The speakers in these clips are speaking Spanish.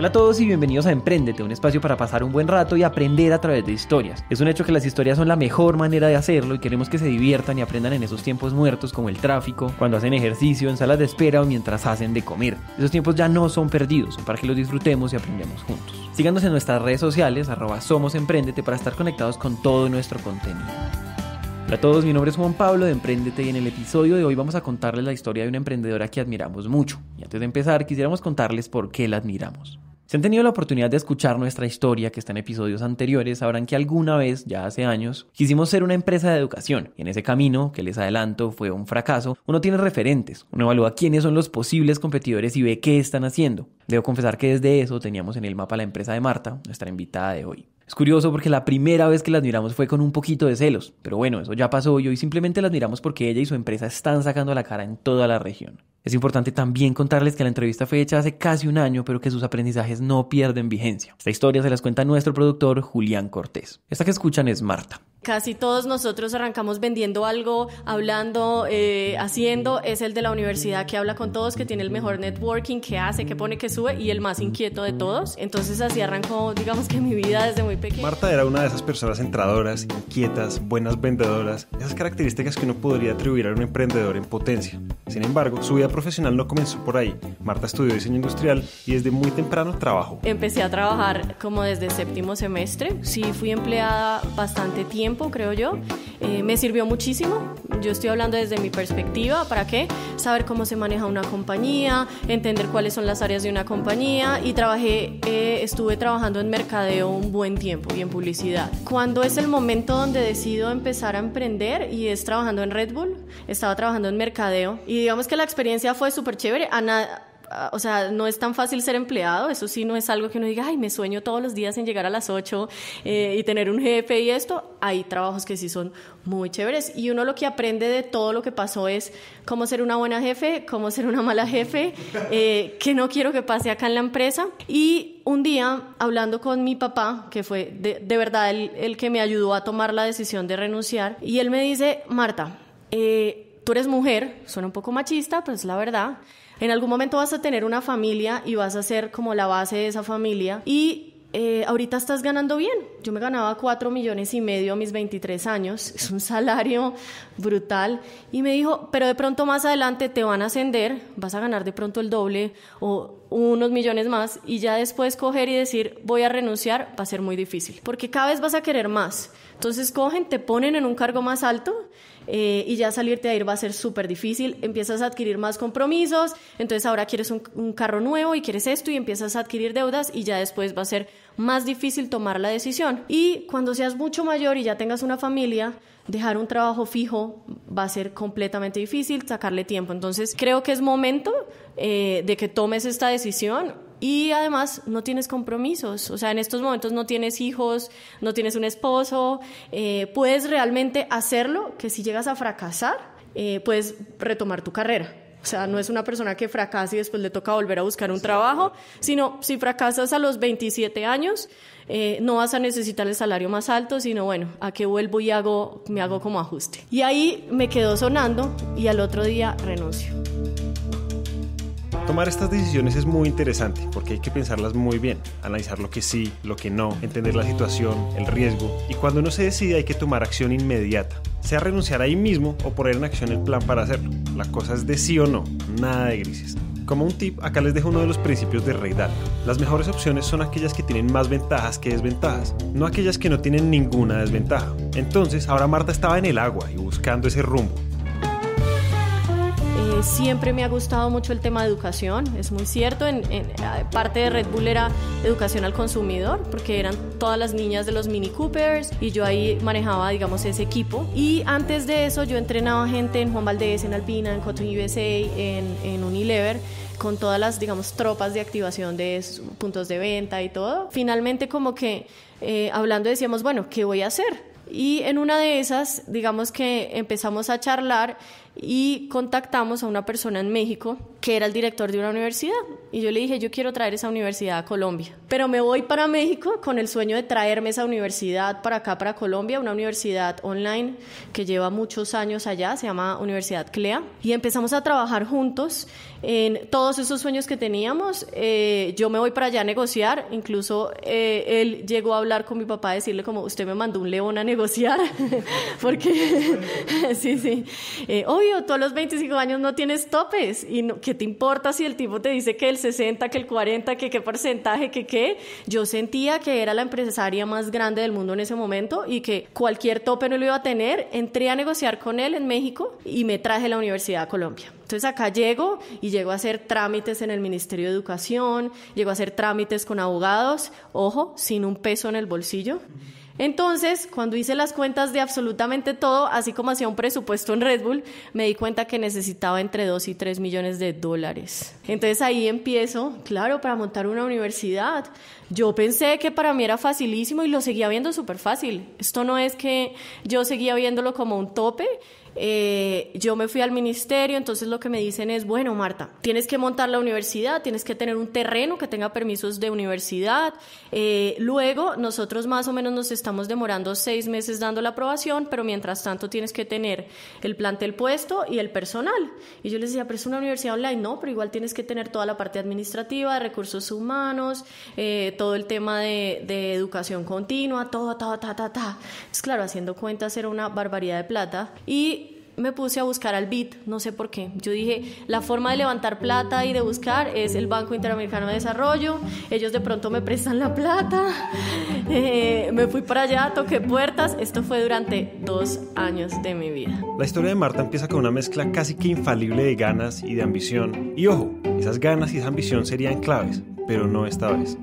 Hola a todos y bienvenidos a Emprendete, un espacio para pasar un buen rato y aprender a través de historias. Es un hecho que las historias son la mejor manera de hacerlo y queremos que se diviertan y aprendan en esos tiempos muertos como el tráfico, cuando hacen ejercicio, en salas de espera o mientras hacen de comer. Esos tiempos ya no son perdidos, son para que los disfrutemos y aprendamos juntos. Síganos en nuestras redes sociales, arroba Somos Emprendete, para estar conectados con todo nuestro contenido. Hola a todos, mi nombre es Juan Pablo de Emprendete y en el episodio de hoy vamos a contarles la historia de una emprendedora que admiramos mucho. Y antes de empezar, quisiéramos contarles por qué la admiramos. Si han tenido la oportunidad de escuchar nuestra historia que está en episodios anteriores, sabrán que alguna vez, ya hace años, quisimos ser una empresa de educación. Y en ese camino, que les adelanto, fue un fracaso, uno tiene referentes, uno evalúa quiénes son los posibles competidores y ve qué están haciendo. Debo confesar que desde eso teníamos en el mapa la empresa de Marta, nuestra invitada de hoy. Es curioso porque la primera vez que la admiramos fue con un poquito de celos, pero bueno, eso ya pasó y hoy simplemente la admiramos porque ella y su empresa están sacando la cara en toda la región. Es importante también contarles que la entrevista fue hecha hace casi un año, pero que sus aprendizajes no pierden vigencia. Esta historia se las cuenta nuestro productor Julián Cortés. Esta que escuchan es Marta. Casi todos nosotros arrancamos vendiendo algo, hablando, eh, haciendo. Es el de la universidad que habla con todos, que tiene el mejor networking, que hace, que pone, que sube y el más inquieto de todos. Entonces así arrancó, digamos que mi vida desde muy pequeña. Marta era una de esas personas entradoras, inquietas, buenas vendedoras, esas características que uno podría atribuir a un emprendedor en potencia. Sin embargo, su vida profesional no comenzó por ahí. Marta estudió diseño industrial y desde muy temprano trabajó. Empecé a trabajar como desde séptimo semestre. Sí, fui empleada bastante tiempo creo yo. Eh, me sirvió muchísimo. Yo estoy hablando desde mi perspectiva. ¿Para qué? Saber cómo se maneja una compañía, entender cuáles son las áreas de una compañía y trabajé, eh, estuve trabajando en mercadeo un buen tiempo y en publicidad. Cuando es el momento donde decido empezar a emprender y es trabajando en Red Bull, estaba trabajando en mercadeo y digamos que la experiencia fue súper chévere. A o sea, no es tan fácil ser empleado, eso sí no es algo que uno diga, ay, me sueño todos los días en llegar a las 8 eh, y tener un jefe y esto. Hay trabajos que sí son muy chéveres y uno lo que aprende de todo lo que pasó es cómo ser una buena jefe, cómo ser una mala jefe, eh, que no quiero que pase acá en la empresa. Y un día, hablando con mi papá, que fue de, verdad el, que me ayudó a tomar la decisión de renunciar, y él me dice, Marta, eh, tú eres mujer, suena un poco machista, pues la verdad. En algún momento vas a tener una familia y vas a ser como la base de esa familia y eh, ahorita estás ganando bien. Yo me ganaba 4 millones y medio a mis 23 años, es un salario brutal. Y me dijo, pero de pronto más adelante te van a ascender, vas a ganar de pronto el doble o unos millones más y ya después coger y decir voy a renunciar va a ser muy difícil, porque cada vez vas a querer más. Entonces cogen, te ponen en un cargo más alto eh, y ya salirte a ir va a ser súper difícil, empiezas a adquirir más compromisos, entonces ahora quieres un, un, carro nuevo y quieres esto y empiezas a adquirir deudas y ya después va a ser más difícil tomar la decisión. Y cuando seas mucho mayor y ya tengas una familia, dejar un trabajo fijo va a ser completamente difícil, sacarle tiempo. Entonces creo que es momento eh, de que tomes esta decisión y además no tienes compromisos, o sea, en estos momentos no tienes hijos, no tienes un esposo, eh, puedes realmente hacerlo, que si llegas a fracasar, eh, puedes retomar tu carrera. O sea, no es una persona que fracasa y después le toca volver a buscar un trabajo, sino si fracasas a los 27 años, eh, no vas a necesitar el salario más alto, sino bueno, a qué vuelvo y hago, me hago como ajuste. Y ahí me quedó sonando y al otro día renuncio. Tomar estas decisiones es muy interesante porque hay que pensarlas muy bien, analizar lo que sí, lo que no, entender la situación, el riesgo y cuando uno se decide hay que tomar acción inmediata, sea renunciar ahí mismo o poner en acción el plan para hacerlo. La cosa es de sí o no, nada de grises. Como un tip, acá les dejo uno de los principios de Rey Dalio. Las mejores opciones son aquellas que tienen más ventajas que desventajas, no aquellas que no tienen ninguna desventaja. Entonces, ahora Marta estaba en el agua y buscando ese rumbo siempre me ha gustado mucho el tema de educación, es muy cierto. En, parte de Red Bull era educación al consumidor, porque eran todas las niñas de los Mini Coopers y yo ahí manejaba, digamos, ese equipo. Y antes de eso yo entrenaba gente en Juan Valdez, en Alpina, en Cotton USA, en, Unilever con todas las, digamos, tropas de activación de puntos de venta y todo. Finalmente, como que eh, hablando decíamos, bueno, ¿qué voy a hacer? Y en una de esas, digamos que empezamos a charlar y contactamos a una persona en México que era el director de una universidad. Y yo le dije, yo quiero traer esa universidad a Colombia. Pero me voy para México con el sueño de traerme esa universidad para acá, para Colombia, una universidad online que lleva muchos años allá, se llama Universidad CLEA. Y empezamos a trabajar juntos en todos esos sueños que teníamos. Eh, yo me voy para allá a negociar, incluso eh, él llegó a hablar con mi papá, decirle como, usted me mandó un león a negociar, porque, sí, sí, eh, tú a los 25 años no tienes topes, y no, ¿qué te importa si el tipo te dice que el 60, que el 40, que qué porcentaje, que qué? Yo sentía que era la empresaria más grande del mundo en ese momento y que cualquier tope no lo iba a tener. Entré a negociar con él en México y me traje la universidad a Colombia. Entonces acá llego y llego a hacer trámites en el Ministerio de Educación, llego a hacer trámites con abogados, ojo, sin un peso en el bolsillo. Entonces, cuando hice las cuentas de absolutamente todo, así como hacía un presupuesto en Red Bull, me di cuenta que necesitaba entre 2 y 3 millones de dólares. Entonces ahí empiezo, claro, para montar una universidad. Yo pensé que para mí era facilísimo y lo seguía viendo súper fácil. Esto no es que yo seguía viéndolo como un tope, eh, yo me fui al ministerio, entonces lo que me dicen es, bueno, Marta, tienes que montar la universidad, tienes que tener un terreno que tenga permisos de universidad. Eh, luego, nosotros más o menos nos estamos demorando seis meses dando la aprobación, pero mientras tanto tienes que tener el plantel puesto y el personal. Y yo les decía, pero es una universidad online, no, pero igual tienes que tener toda la parte administrativa, recursos humanos, eh, todo el tema de, de, educación continua, todo, todo, ta, ta, ta. Es claro, haciendo cuentas era una barbaridad de plata. Y me puse a buscar al BID, no sé por qué. Yo dije, la forma de levantar plata y de buscar es el Banco Interamericano de Desarrollo, ellos de pronto me prestan la plata, eh, me fui para allá, toqué puertas, esto fue durante dos años de mi vida. La historia de Marta empieza con una mezcla casi que infalible de ganas y de ambición. Y ojo, esas ganas y esa ambición serían claves, pero no esta vez.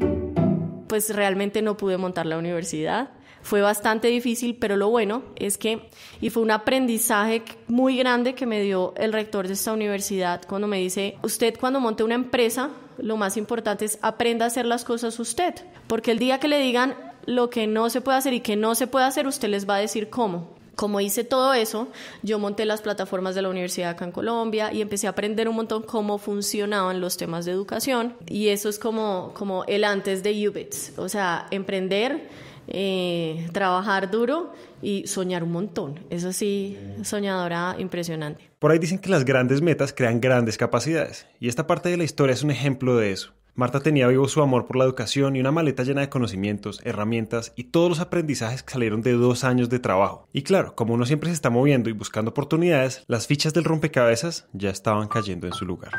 Pues realmente no pude montar la universidad fue bastante difícil, pero lo bueno es que, y fue un aprendizaje muy grande que me dio el rector de esta universidad cuando me dice, usted cuando monte una empresa, lo más importante es aprenda a hacer las cosas usted, porque el día que le digan lo que no se puede hacer y que no se puede hacer, usted les va a decir cómo. Como hice todo eso, yo monté las plataformas de la universidad acá en Colombia y empecé a aprender un montón cómo funcionaban los temas de educación. Y eso es como, como el antes de UBITS. O sea, emprender eh, trabajar duro y soñar un montón. Eso sí, soñadora impresionante. Por ahí dicen que las grandes metas crean grandes capacidades, y esta parte de la historia es un ejemplo de eso. Marta tenía vivo su amor por la educación y una maleta llena de conocimientos, herramientas y todos los aprendizajes que salieron de dos años de trabajo. Y claro, como uno siempre se está moviendo y buscando oportunidades, las fichas del rompecabezas ya estaban cayendo en su lugar.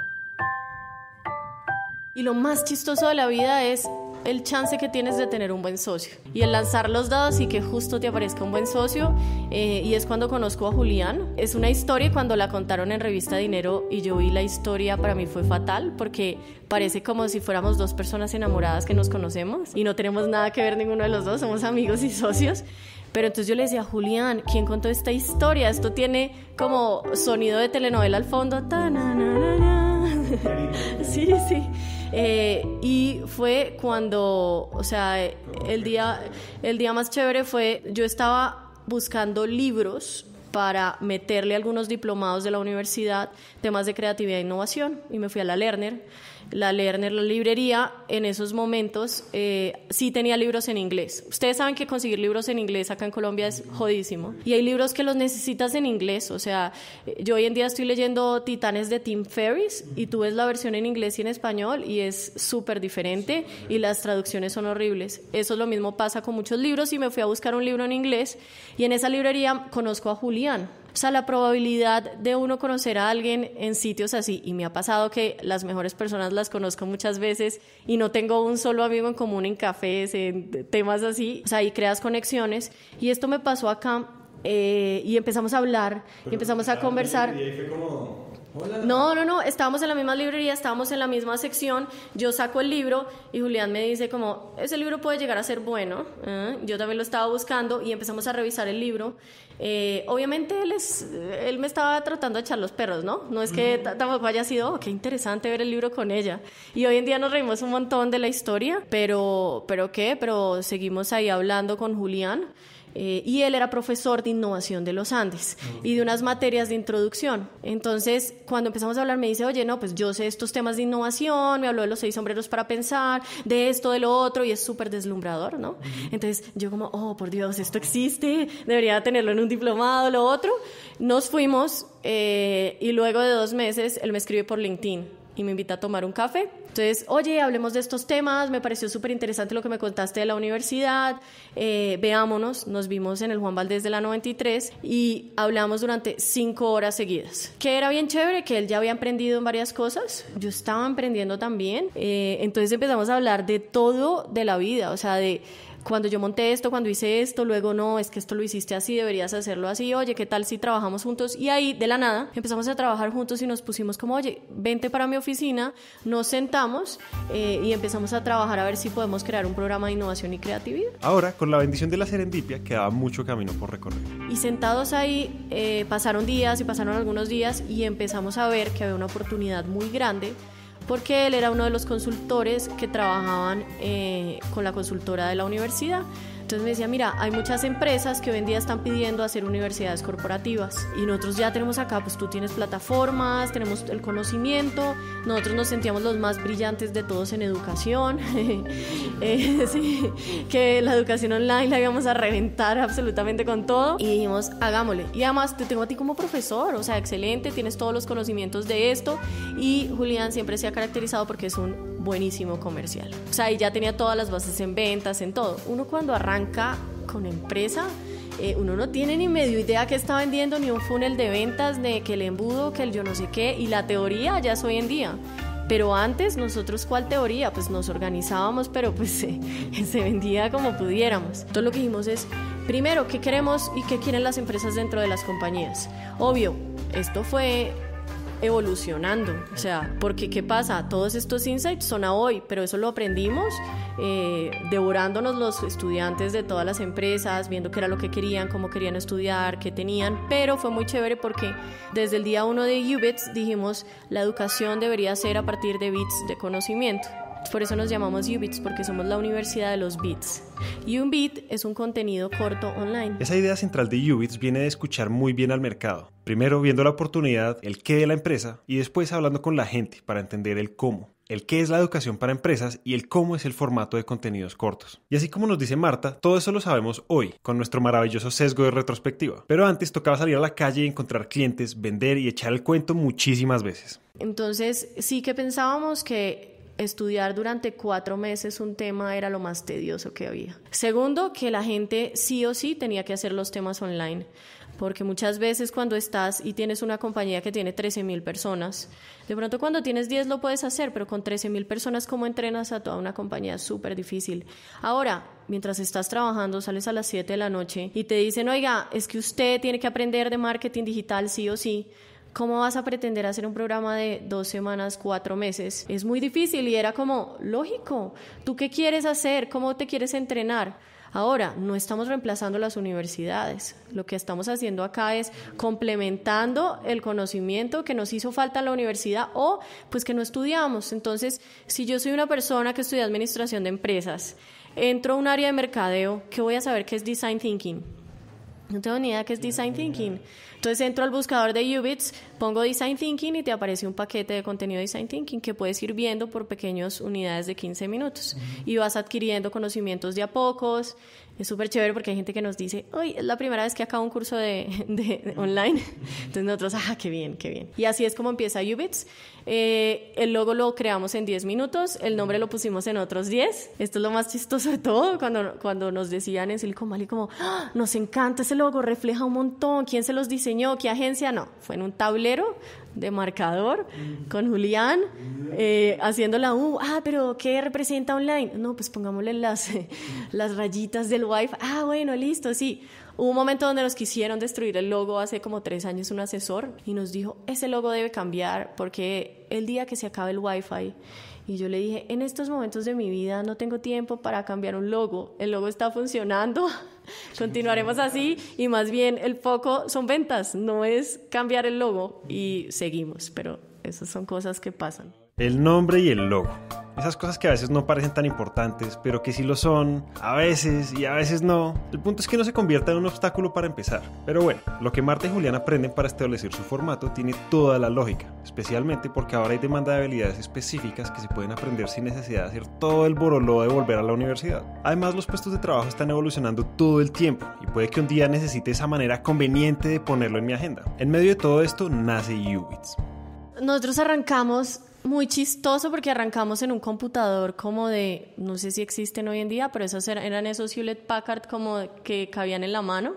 Y lo más chistoso de la vida es el chance que tienes de tener un buen socio. Y el lanzar los dados y que justo te aparezca un buen socio. Eh, y es cuando conozco a Julián. Es una historia cuando la contaron en Revista Dinero y yo vi la historia, para mí fue fatal porque parece como si fuéramos dos personas enamoradas que nos conocemos y no tenemos nada que ver ninguno de los dos, somos amigos y socios. Pero entonces yo le decía, Julián, ¿quién contó esta historia? Esto tiene como sonido de telenovela al fondo. sí, sí. Eh, y fue cuando, o sea, el día, el día más chévere fue, yo estaba buscando libros para meterle algunos diplomados de la universidad, temas de creatividad e innovación, y me fui a la Lerner la Lerner, la librería, en esos momentos eh, sí tenía libros en inglés. Ustedes saben que conseguir libros en inglés acá en Colombia es jodísimo. Y hay libros que los necesitas en inglés. O sea, eh, yo hoy en día estoy leyendo Titanes de Tim Ferriss y tú ves la versión en inglés y en español y es súper diferente y las traducciones son horribles. Eso es lo mismo pasa con muchos libros y me fui a buscar un libro en inglés y en esa librería conozco a Julián. O sea, la probabilidad de uno conocer a alguien en sitios así, y me ha pasado que las mejores personas las conozco muchas veces y no tengo un solo amigo en común en cafés, en temas así, o sea, y creas conexiones. Y esto me pasó acá eh, y empezamos a hablar, y empezamos a conversar. No, no, no, estábamos en la misma librería, estábamos en la misma sección, yo saco el libro y Julián me dice como, ese libro puede llegar a ser bueno, ¿eh? yo también lo estaba buscando y empezamos a revisar el libro. Eh, obviamente él, es, él me estaba tratando de echar los perros, ¿no? No es que tampoco haya sido, oh, qué interesante ver el libro con ella. Y hoy en día nos reímos un montón de la historia, pero, pero ¿qué? Pero seguimos ahí hablando con Julián. Eh, y él era profesor de innovación de los Andes y de unas materias de introducción. Entonces, cuando empezamos a hablar, me dice, oye, no, pues yo sé estos temas de innovación, me habló de los seis sombreros para pensar, de esto, de lo otro, y es súper deslumbrador, ¿no? Entonces, yo como, oh, por Dios, esto existe, debería tenerlo en un diplomado, lo otro. Nos fuimos eh, y luego de dos meses él me escribe por LinkedIn y me invita a tomar un café. Entonces, oye, hablemos de estos temas, me pareció súper interesante lo que me contaste de la universidad, eh, veámonos, nos vimos en el Juan Valdés de la 93 y hablamos durante cinco horas seguidas. Que era bien chévere, que él ya había emprendido en varias cosas, yo estaba emprendiendo también, eh, entonces empezamos a hablar de todo de la vida, o sea, de cuando yo monté esto, cuando hice esto, luego no, es que esto lo hiciste así, deberías hacerlo así, oye, ¿qué tal si trabajamos juntos? Y ahí, de la nada, empezamos a trabajar juntos y nos pusimos como, oye, vente para mi oficina, nos sentamos eh, y empezamos a trabajar a ver si podemos crear un programa de innovación y creatividad. Ahora, con la bendición de la serendipia, quedaba mucho camino por recorrer. Y sentados ahí, eh, pasaron días y pasaron algunos días y empezamos a ver que había una oportunidad muy grande porque él era uno de los consultores que trabajaban eh, con la consultora de la universidad. Entonces me decía, mira, hay muchas empresas que hoy en día están pidiendo hacer universidades corporativas y nosotros ya tenemos acá, pues tú tienes plataformas, tenemos el conocimiento, nosotros nos sentíamos los más brillantes de todos en educación, eh, sí, que la educación online la íbamos a reventar absolutamente con todo y dijimos, hagámosle. Y además te tengo a ti como profesor, o sea, excelente, tienes todos los conocimientos de esto y Julián siempre se ha caracterizado porque es un buenísimo comercial. O sea, y ya tenía todas las bases en ventas, en todo. Uno cuando arranca con empresa, eh, uno no tiene ni medio idea qué está vendiendo, ni un funnel de ventas, de que el embudo, que el yo no sé qué, y la teoría ya es hoy en día. Pero antes nosotros, ¿cuál teoría? Pues nos organizábamos, pero pues se vendía como pudiéramos. Entonces lo que dijimos es, primero, ¿qué queremos y qué quieren las empresas dentro de las compañías? Obvio, esto fue evolucionando. O sea, porque ¿qué pasa? Todos estos insights son a hoy, pero eso lo aprendimos eh, devorándonos los estudiantes de todas las empresas, viendo qué era lo que querían, cómo querían estudiar, qué tenían, pero fue muy chévere porque desde el día uno de UBITS dijimos la educación debería ser a partir de bits de conocimiento. Por eso nos llamamos UBITS, porque somos la universidad de los bits. Y un bit es un contenido corto online. Esa idea central de UBITS viene de escuchar muy bien al mercado. Primero viendo la oportunidad, el qué de la empresa, y después hablando con la gente para entender el cómo. El qué es la educación para empresas y el cómo es el formato de contenidos cortos. Y así como nos dice Marta, todo eso lo sabemos hoy, con nuestro maravilloso sesgo de retrospectiva. Pero antes tocaba salir a la calle y encontrar clientes, vender y echar el cuento muchísimas veces. Entonces sí que pensábamos que estudiar durante cuatro meses un tema era lo más tedioso que había. Segundo, que la gente sí o sí tenía que hacer los temas online, porque muchas veces cuando estás y tienes una compañía que tiene 13 mil personas, de pronto cuando tienes 10 lo puedes hacer, pero con 13 mil personas, ¿cómo entrenas a toda una compañía? Es súper difícil. Ahora, mientras estás trabajando, sales a las 7 de la noche y te dicen, oiga, es que usted tiene que aprender de marketing digital sí o sí ¿Cómo vas a pretender hacer un programa de dos semanas, cuatro meses? Es muy difícil y era como, lógico, ¿tú qué quieres hacer? ¿Cómo te quieres entrenar? Ahora, no estamos reemplazando las universidades. Lo que estamos haciendo acá es complementando el conocimiento que nos hizo falta en la universidad o pues que no estudiamos. Entonces, si yo soy una persona que estudia administración de empresas, entro a un área de mercadeo, ¿qué voy a saber qué es design thinking? No tengo ni idea qué es design thinking. Entonces entro al buscador de Ubits, pongo Design Thinking y te aparece un paquete de contenido de Design Thinking que puedes ir viendo por pequeñas unidades de 15 minutos. Y vas adquiriendo conocimientos de a pocos es súper chévere porque hay gente que nos dice, hoy es la primera vez que acabo un curso de, de, online. Entonces nosotros, ah, qué bien, qué bien. Y así es como empieza Ubits. Eh, el logo lo creamos en 10 minutos, el nombre lo pusimos en otros 10. Esto es lo más chistoso de todo, cuando, cuando nos decían en Silicon Valley como, ah, nos encanta ese logo, refleja un montón, ¿quién se los diseñó? ¿Qué agencia? No, fue en un tablero de marcador con Julián eh, haciendo la U. Ah, pero ¿qué representa online? No, pues pongámosle las, las rayitas del Wi-Fi. Ah, bueno, listo, sí. Hubo un momento donde nos quisieron destruir el logo hace como tres años un asesor y nos dijo, ese logo debe cambiar porque el día que se acabe el Wi-Fi y yo le dije, en estos momentos de mi vida no tengo tiempo para cambiar un logo, el logo está funcionando, continuaremos así y más bien el foco son ventas, no es cambiar el logo y seguimos, pero esas son cosas que pasan. El nombre y el logo. Esas cosas que a veces no parecen tan importantes, pero que sí lo son, a veces y a veces no. El punto es que no se convierta en un obstáculo para empezar. Pero bueno, lo que Marta y Julián aprenden para establecer su formato tiene toda la lógica, especialmente porque ahora hay demanda de habilidades específicas que se pueden aprender sin necesidad de hacer todo el boroló de volver a la universidad. Además, los puestos de trabajo están evolucionando todo el tiempo y puede que un día necesite esa manera conveniente de ponerlo en mi agenda. En medio de todo esto nace Ubits. Nosotros arrancamos muy chistoso porque arrancamos en un computador como de, no sé si existen hoy en día, pero esos eran, esos Hewlett Packard como que cabían en la mano.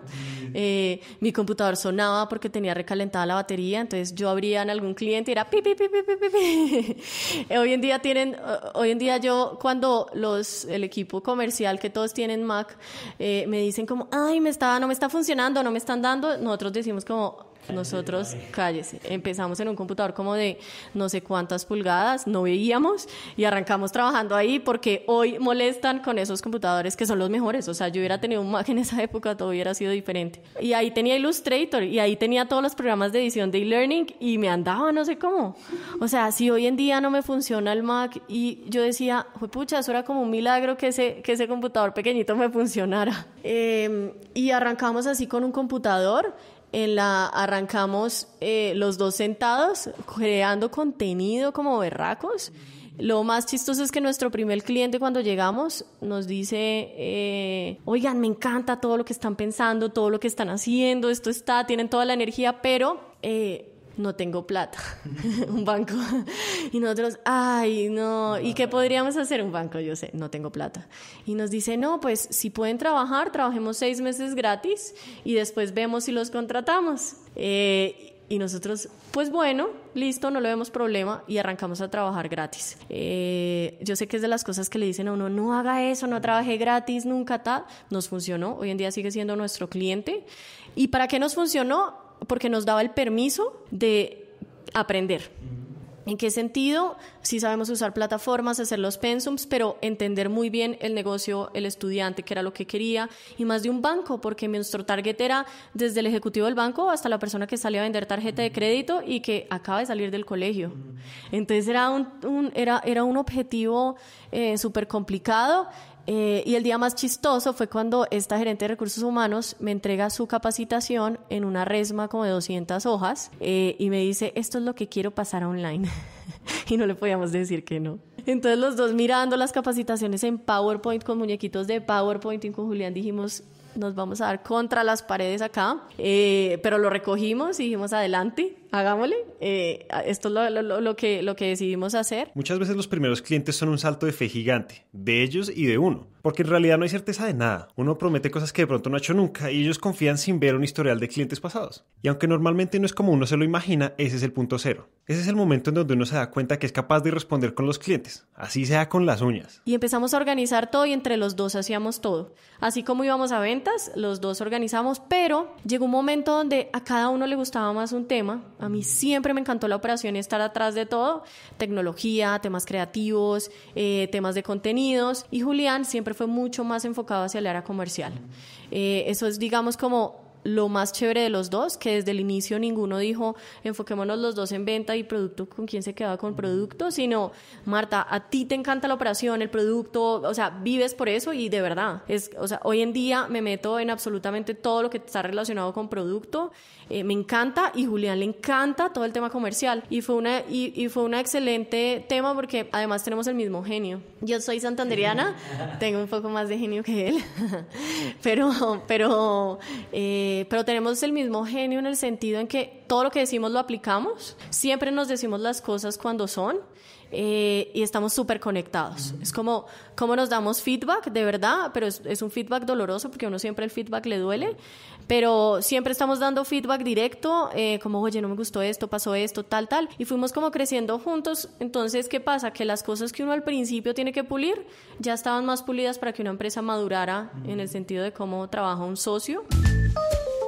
Eh, mi computador sonaba porque tenía recalentada la batería, entonces yo abría en algún cliente y era pi, pi, pi, pi, pi, pi. hoy en día tienen, hoy en día yo cuando los, el equipo comercial que todos tienen Mac eh, me dicen como, ay, me está, no me está funcionando, no me están dando, nosotros decimos como, nosotros, cállese, empezamos en un computador como de no sé cuántas pulgadas, no veíamos y arrancamos trabajando ahí porque hoy molestan con esos computadores que son los mejores. O sea, yo hubiera tenido un Mac en esa época, todo hubiera sido diferente. Y ahí tenía Illustrator y ahí tenía todos los programas de edición de e-learning y me andaba no sé cómo. O sea, si hoy en día no me funciona el Mac y yo decía, pucha, eso era como un milagro que ese, que ese computador pequeñito me funcionara. Em, y arrancamos así con un computador en la arrancamos eh, los dos sentados creando contenido como berracos. Lo más chistoso es que nuestro primer cliente cuando llegamos nos dice, eh, oigan, me encanta todo lo que están pensando, todo lo que están haciendo, esto está, tienen toda la energía, pero eh, no tengo plata, un banco. Y nosotros, ay, no, ¿y qué podríamos hacer un banco? Yo sé, no tengo plata. Y nos dice, no, pues si pueden trabajar, trabajemos seis meses gratis y después vemos si los contratamos. Eh, y nosotros, pues bueno, listo, no le vemos problema y arrancamos a trabajar gratis. Eh, yo sé que es de las cosas que le dicen a uno, no haga eso, no trabaje gratis, nunca tal. Nos funcionó, hoy en día sigue siendo nuestro cliente. ¿Y para qué nos funcionó? Porque nos daba el permiso de aprender. ¿En qué sentido? Sí sabemos usar plataformas, hacer los pensums, pero entender muy bien el negocio, el estudiante, que era lo que quería, y más de un banco, porque nuestro target era desde el ejecutivo del banco hasta la persona que sale a vender tarjeta de crédito y que acaba de salir del colegio. Entonces era un, era, era un objetivo eh, súper complicado eh, y el día más chistoso fue cuando esta gerente de recursos humanos me entrega su capacitación en una resma como de 200 hojas eh, y me dice, esto es lo que quiero pasar online. y no le podíamos decir que no. Entonces los dos mirando las capacitaciones en PowerPoint con muñequitos de PowerPoint y con Julián dijimos, nos vamos a dar contra las paredes acá, eh, pero lo recogimos y dijimos adelante hagámosle. Eh, esto es lo, lo, que, lo que decidimos hacer. Muchas veces los primeros clientes son un salto de fe gigante, de ellos y de uno, porque en realidad no hay certeza de nada. Uno promete cosas que de pronto no ha hecho nunca y ellos confían sin ver un historial de clientes pasados. Y aunque normalmente no es como uno se lo imagina, ese es el punto cero. Ese es el momento en donde uno se da cuenta que es capaz de responder con los clientes, así sea con las uñas. Y empezamos a organizar todo y entre los dos hacíamos todo. Así como íbamos a los dos organizamos, pero llegó un momento donde a cada uno le gustaba más un tema, a mí siempre me encantó la operación y estar atrás de todo, tecnología, temas creativos, eh, temas de contenidos. Y Julián siempre fue mucho más enfocado hacia el área comercial. Eh, eso es, digamos, como lo más chévere de los dos, que desde el inicio ninguno dijo enfoquémonos los dos en venta y producto con quién se queda con producto, sino Marta, a ti te encanta la operación, el producto, o sea, vives por eso y de verdad, es, o sea, hoy en día me meto en absolutamente todo lo que está relacionado con producto, eh, me encanta y Julián le encanta todo el tema comercial y fue una y, y fue un excelente tema porque además tenemos el mismo genio. Yo soy santanderiana, tengo un poco más de genio que él, pero pero eh, eh, pero tenemos el mismo genio en el sentido en que todo lo que decimos lo aplicamos, siempre nos decimos las cosas cuando son eh, y estamos súper conectados. Es como, como nos damos feedback, de verdad, pero es, un feedback doloroso porque a uno siempre el feedback le duele, pero siempre estamos dando feedback directo, eh, como, oye, no me gustó esto, pasó esto, tal, tal, y fuimos como creciendo juntos. Entonces, ¿qué pasa? Que las cosas que uno al principio tiene que pulir ya estaban más pulidas para que una empresa madurara en el sentido de cómo trabaja un socio. Thank you.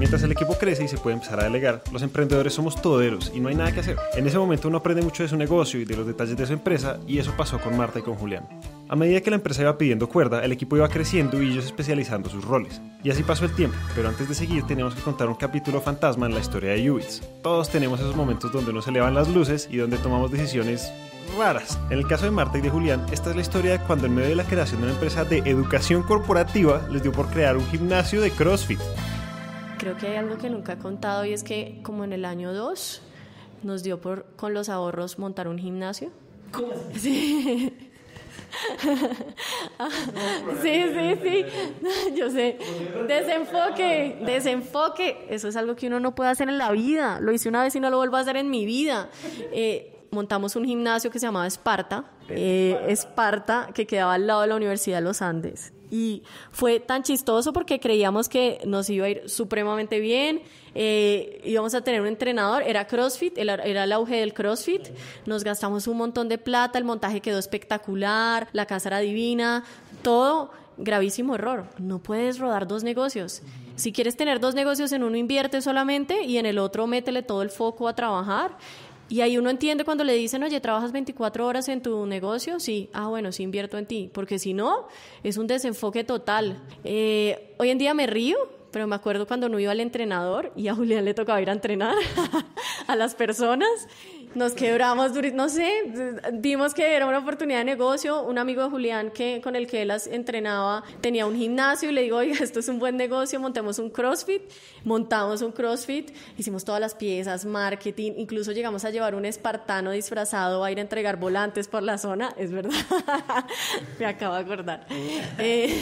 Mientras el equipo crece y se puede empezar a delegar, los emprendedores somos toderos y no hay nada que hacer. En ese momento uno aprende mucho de su negocio y de los detalles de su empresa y eso pasó con Marta y con Julián. A medida que la empresa iba pidiendo cuerda, el equipo iba creciendo y ellos especializando sus roles. Y así pasó el tiempo, pero antes de seguir tenemos que contar un capítulo fantasma en la historia de Ubits. Todos tenemos esos momentos donde nos elevan las luces y donde tomamos decisiones raras. En el caso de Marta y de Julián, esta es la historia de cuando en medio de la creación de una empresa de educación corporativa les dio por crear un gimnasio de CrossFit. Creo que hay algo que nunca he contado y es que como en el año 2 nos dio por con los ahorros montar un gimnasio. ¿Cómo? Sí. sí, sí, sí. Yo sé. Desenfoque, desenfoque. Eso es algo que uno no puede hacer en la vida. Lo hice una vez y no lo vuelvo a hacer en mi vida. Eh, montamos un gimnasio que se llamaba Esparta, eh, Esparta, que quedaba al lado de la Universidad de los Andes. Y fue tan chistoso porque creíamos que nos iba a ir supremamente bien, eh, íbamos a tener un entrenador, era CrossFit, era, el auge del CrossFit, nos gastamos un montón de plata, el montaje quedó espectacular, la casa era divina, todo gravísimo error, no puedes rodar dos negocios. Si quieres tener dos negocios, en uno invierte solamente y en el otro métele todo el foco a trabajar y ahí uno entiende cuando le dicen, oye, ¿trabajas 24 horas en tu negocio? Sí, ah, bueno, sí invierto en ti, porque si no, es un desenfoque total. Eh, hoy en día me río, pero me acuerdo cuando no iba al entrenador y a Julián le tocaba ir a entrenar a las personas nos quebramos, no sé, vimos que era una oportunidad de negocio. Un amigo de Julián que, con el que él entrenaba tenía un gimnasio y le digo, oiga, esto es un buen negocio, montemos un CrossFit. Montamos un CrossFit, hicimos todas las piezas, marketing, incluso llegamos a llevar un espartano disfrazado a ir a entregar volantes por la zona, es verdad. Me acabo de acordar. Eh,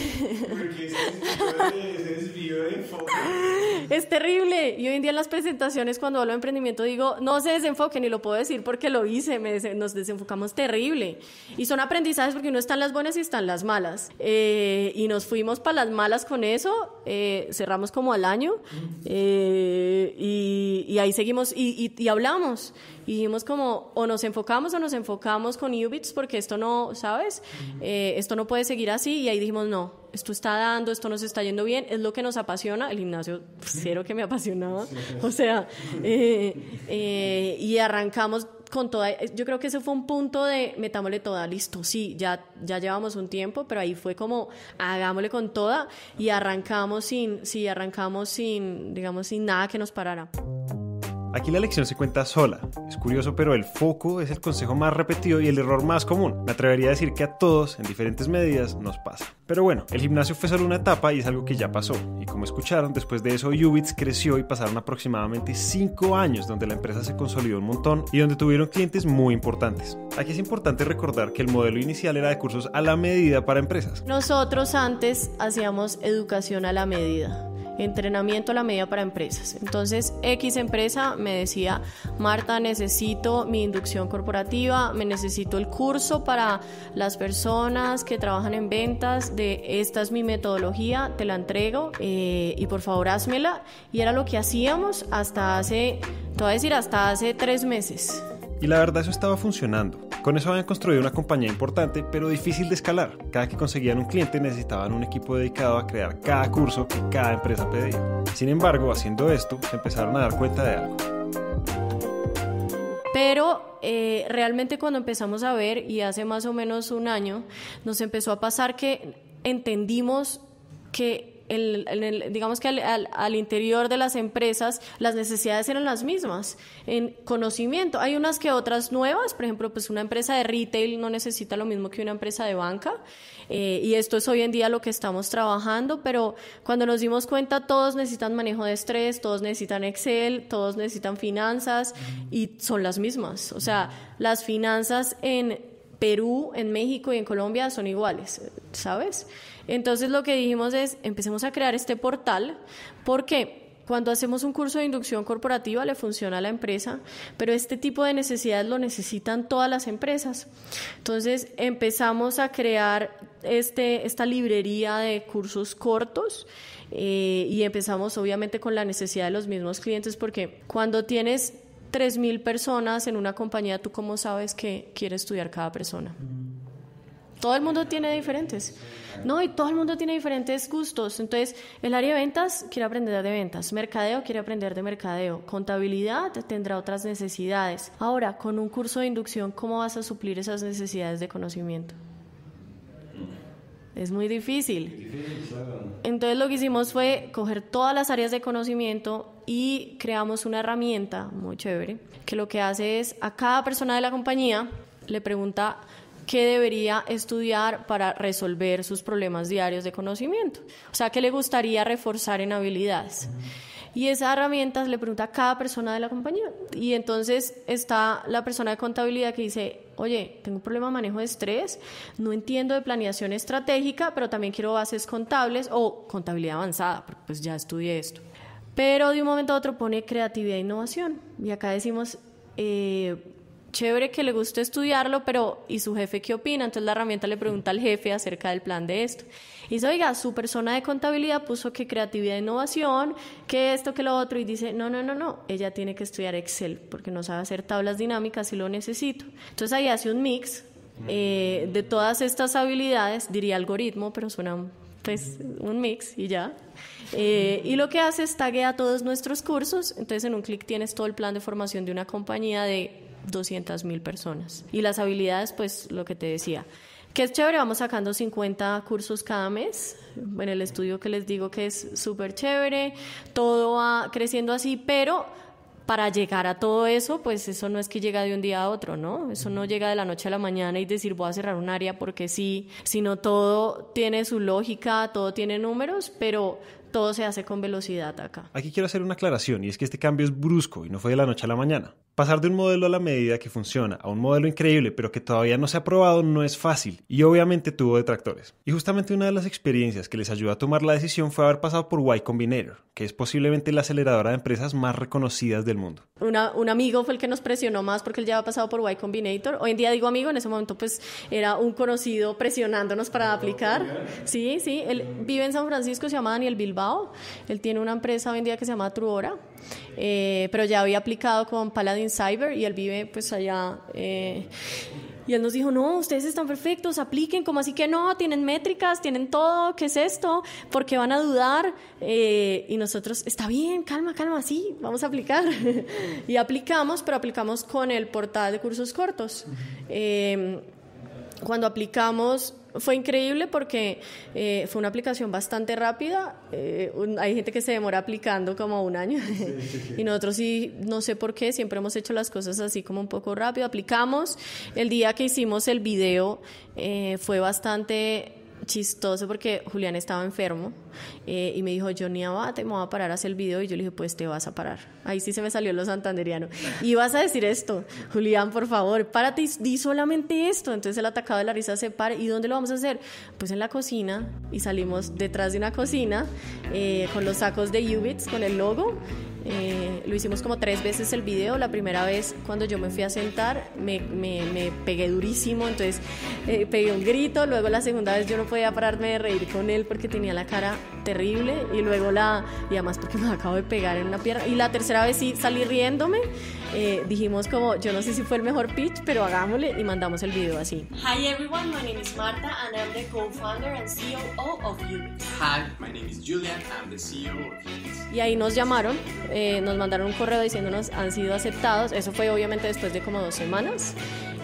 es terrible. Y hoy en día en las presentaciones, cuando hablo de emprendimiento, digo, no se desenfoquen y lo puedo decir porque lo hice, nos desenfocamos terrible. Y son aprendizajes porque no están las buenas y están las malas. Eh, y nos fuimos para las malas con eso, eh, cerramos como al año eh, y, ahí seguimos y, y, hablamos. Y dijimos como, o nos enfocamos o nos enfocamos con Ubits porque esto no, ¿sabes? esto no puede seguir así. Y ahí dijimos, no, esto está dando, esto nos está yendo bien, es lo que nos apasiona. El gimnasio, cero que me apasionaba. O sea, y arrancamos con toda, yo creo que ese fue un punto de metámosle toda, listo, sí, ya, ya llevamos un tiempo, pero ahí fue como hagámosle con toda y arrancamos sin, sí, arrancamos sin, digamos, sin nada que nos parara. Aquí la lección se cuenta sola. Es curioso, pero el foco es el consejo más repetido y el error más común. Me atrevería a decir que a todos, en diferentes medidas, nos pasa. Pero bueno, el gimnasio fue solo una etapa y es algo que ya pasó. Y como escucharon, después de eso Ubits creció y pasaron aproximadamente 5 años donde la empresa se consolidó un montón y donde tuvieron clientes muy importantes. Aquí es importante recordar que el modelo inicial era de cursos a la medida para empresas. Nosotros antes hacíamos educación a la medida entrenamiento a la medida para empresas. Entonces, X empresa me decía, Marta, necesito mi inducción corporativa, me necesito el curso para las personas que trabajan en ventas, de esta es mi metodología, te la entrego eh, y por favor házmela. Y era lo que hacíamos hasta hace, te voy a decir, hasta hace tres meses. Y la verdad eso estaba funcionando. Con eso habían construido una compañía importante, pero difícil de escalar. Cada que conseguían un cliente necesitaban un equipo dedicado a crear cada curso que cada empresa pedía. Sin embargo, haciendo esto, se empezaron a dar cuenta de algo. Pero eh, realmente cuando empezamos a ver, y hace más o menos un año, nos empezó a pasar que entendimos que digamos que al, interior de las empresas las necesidades eran las mismas en conocimiento. Hay unas que otras nuevas, por ejemplo, pues una empresa de retail no necesita lo mismo que una empresa de banca eh, y esto es hoy en día lo que estamos trabajando, pero cuando nos dimos cuenta todos necesitan manejo de estrés, todos necesitan Excel, todos necesitan finanzas y son las mismas. O sea, las finanzas en Perú, en México y en Colombia son iguales, ¿sabes? Entonces lo que dijimos es, empecemos a crear este portal, porque cuando hacemos un curso de inducción corporativa le funciona a la empresa, pero este tipo de necesidades lo necesitan todas las empresas. Entonces empezamos a crear este, esta librería de cursos cortos eh, y empezamos obviamente con la necesidad de los mismos clientes, porque cuando tienes 3.000 personas en una compañía, ¿tú cómo sabes que quiere estudiar cada persona? Todo el mundo tiene diferentes. No, y todo el mundo tiene diferentes gustos. Entonces, el área de ventas quiere aprender de ventas, mercadeo quiere aprender de mercadeo, contabilidad tendrá otras necesidades. Ahora, con un curso de inducción, ¿cómo vas a suplir esas necesidades de conocimiento? es muy difícil. Entonces lo que hicimos fue coger todas las áreas de conocimiento y creamos una herramienta muy chévere que lo que hace es a cada persona de la compañía le pregunta qué debería estudiar para resolver sus problemas diarios de conocimiento. O sea, qué le gustaría reforzar en habilidades. Y esa herramienta le pregunta a cada persona de la compañía. Y entonces está la persona de contabilidad que dice, oye, tengo un problema de manejo de estrés, no entiendo de planeación estratégica, pero también quiero bases contables o contabilidad avanzada, porque pues ya estudié esto. Pero de un momento a otro pone creatividad e innovación. Y acá decimos, eh, chévere que le guste estudiarlo, pero ¿y su jefe qué opina? Entonces la herramienta le pregunta al jefe acerca del plan de esto. Y dice, oiga, su persona de contabilidad puso que creatividad e innovación, que esto, que lo otro, y dice, no, no, no, no, ella tiene que estudiar Excel, porque no sabe hacer tablas dinámicas y lo necesito. Entonces ahí hace un mix eh, de todas estas habilidades, diría algoritmo, pero suena pues un mix y ya. Eh, y lo que hace es taguea todos nuestros cursos, entonces en un clic tienes todo el plan de formación de una compañía de 200 mil personas. Y las habilidades, pues lo que te decía. Que es chévere, vamos sacando 50 cursos cada mes. En el estudio que les digo que es súper chévere, todo va creciendo así, pero para llegar a todo eso, pues eso no es que llega de un día a otro, ¿no? Eso no llega de la noche a la mañana y decir voy a cerrar un área porque sí, sino todo tiene su lógica, todo tiene números, pero todo se hace con velocidad acá. Aquí quiero hacer una aclaración y es que este cambio es brusco y no fue de la noche a la mañana. Pasar de un modelo a la medida que funciona a un modelo increíble pero que todavía no se ha probado no es fácil y obviamente tuvo detractores. Y justamente una de las experiencias que les ayudó a tomar la decisión fue haber pasado por Y Combinator, que es posiblemente la aceleradora de empresas más reconocidas del mundo. un amigo fue el que nos presionó más porque él ya había pasado por Y Combinator. Hoy en día digo amigo, en ese momento pues era un conocido presionándonos para aplicar. Sí, sí, él vive en San Francisco, se llama Daniel Bilbao. Él tiene una empresa hoy en día que se llama Truora eh, pero ya había aplicado con Paladin Cyber y él vive pues allá. Eh, y él nos dijo, no, ustedes están perfectos, apliquen, como así que no, tienen métricas, tienen todo, ¿qué es esto? ¿Por qué van a dudar? Eh, y nosotros, está bien, calma, calma, sí, vamos a aplicar. y aplicamos, pero aplicamos con el portal de cursos cortos. cuando aplicamos, fue increíble porque eh, fue una aplicación bastante rápida. Eh, hay gente que se demora aplicando como un año y nosotros sí, no sé por qué, siempre hemos hecho las cosas así como un poco rápido. Aplicamos. El día que hicimos el video eh, fue bastante chistoso porque Julián estaba enfermo eh, y me dijo, yo ni abate, me voy a parar a hacer el video y yo le dije, pues te vas a parar. Ahí sí se me salió lo santanderiano. Y vas a decir esto, Julián, por favor, párate y di solamente esto. Entonces el atacado de la risa se para. ¿Y dónde lo vamos a hacer? Pues en la cocina y salimos detrás de una cocina eh, con los sacos de Ubits, con el logo eh, lo hicimos como tres veces el video. La primera vez cuando yo me fui a sentar me, pegué durísimo, entonces eh, pegué un grito. Luego la segunda vez yo no podía pararme de reír con él porque tenía la cara terrible y luego la, y además porque me acabo de pegar en una pierna. Y la tercera vez sí salí riéndome. Eh, dijimos como, yo no sé si fue el mejor pitch, pero hagámosle y mandamos el video así. Hi everyone, my name is Marta and I'm the co-founder and CEO of Unix. Hi, my name is Julian, I'm the CEO of Unix. Y ahí nos llamaron, eh, nos mandaron un correo diciéndonos han sido aceptados. Eso fue obviamente después de como dos semanas,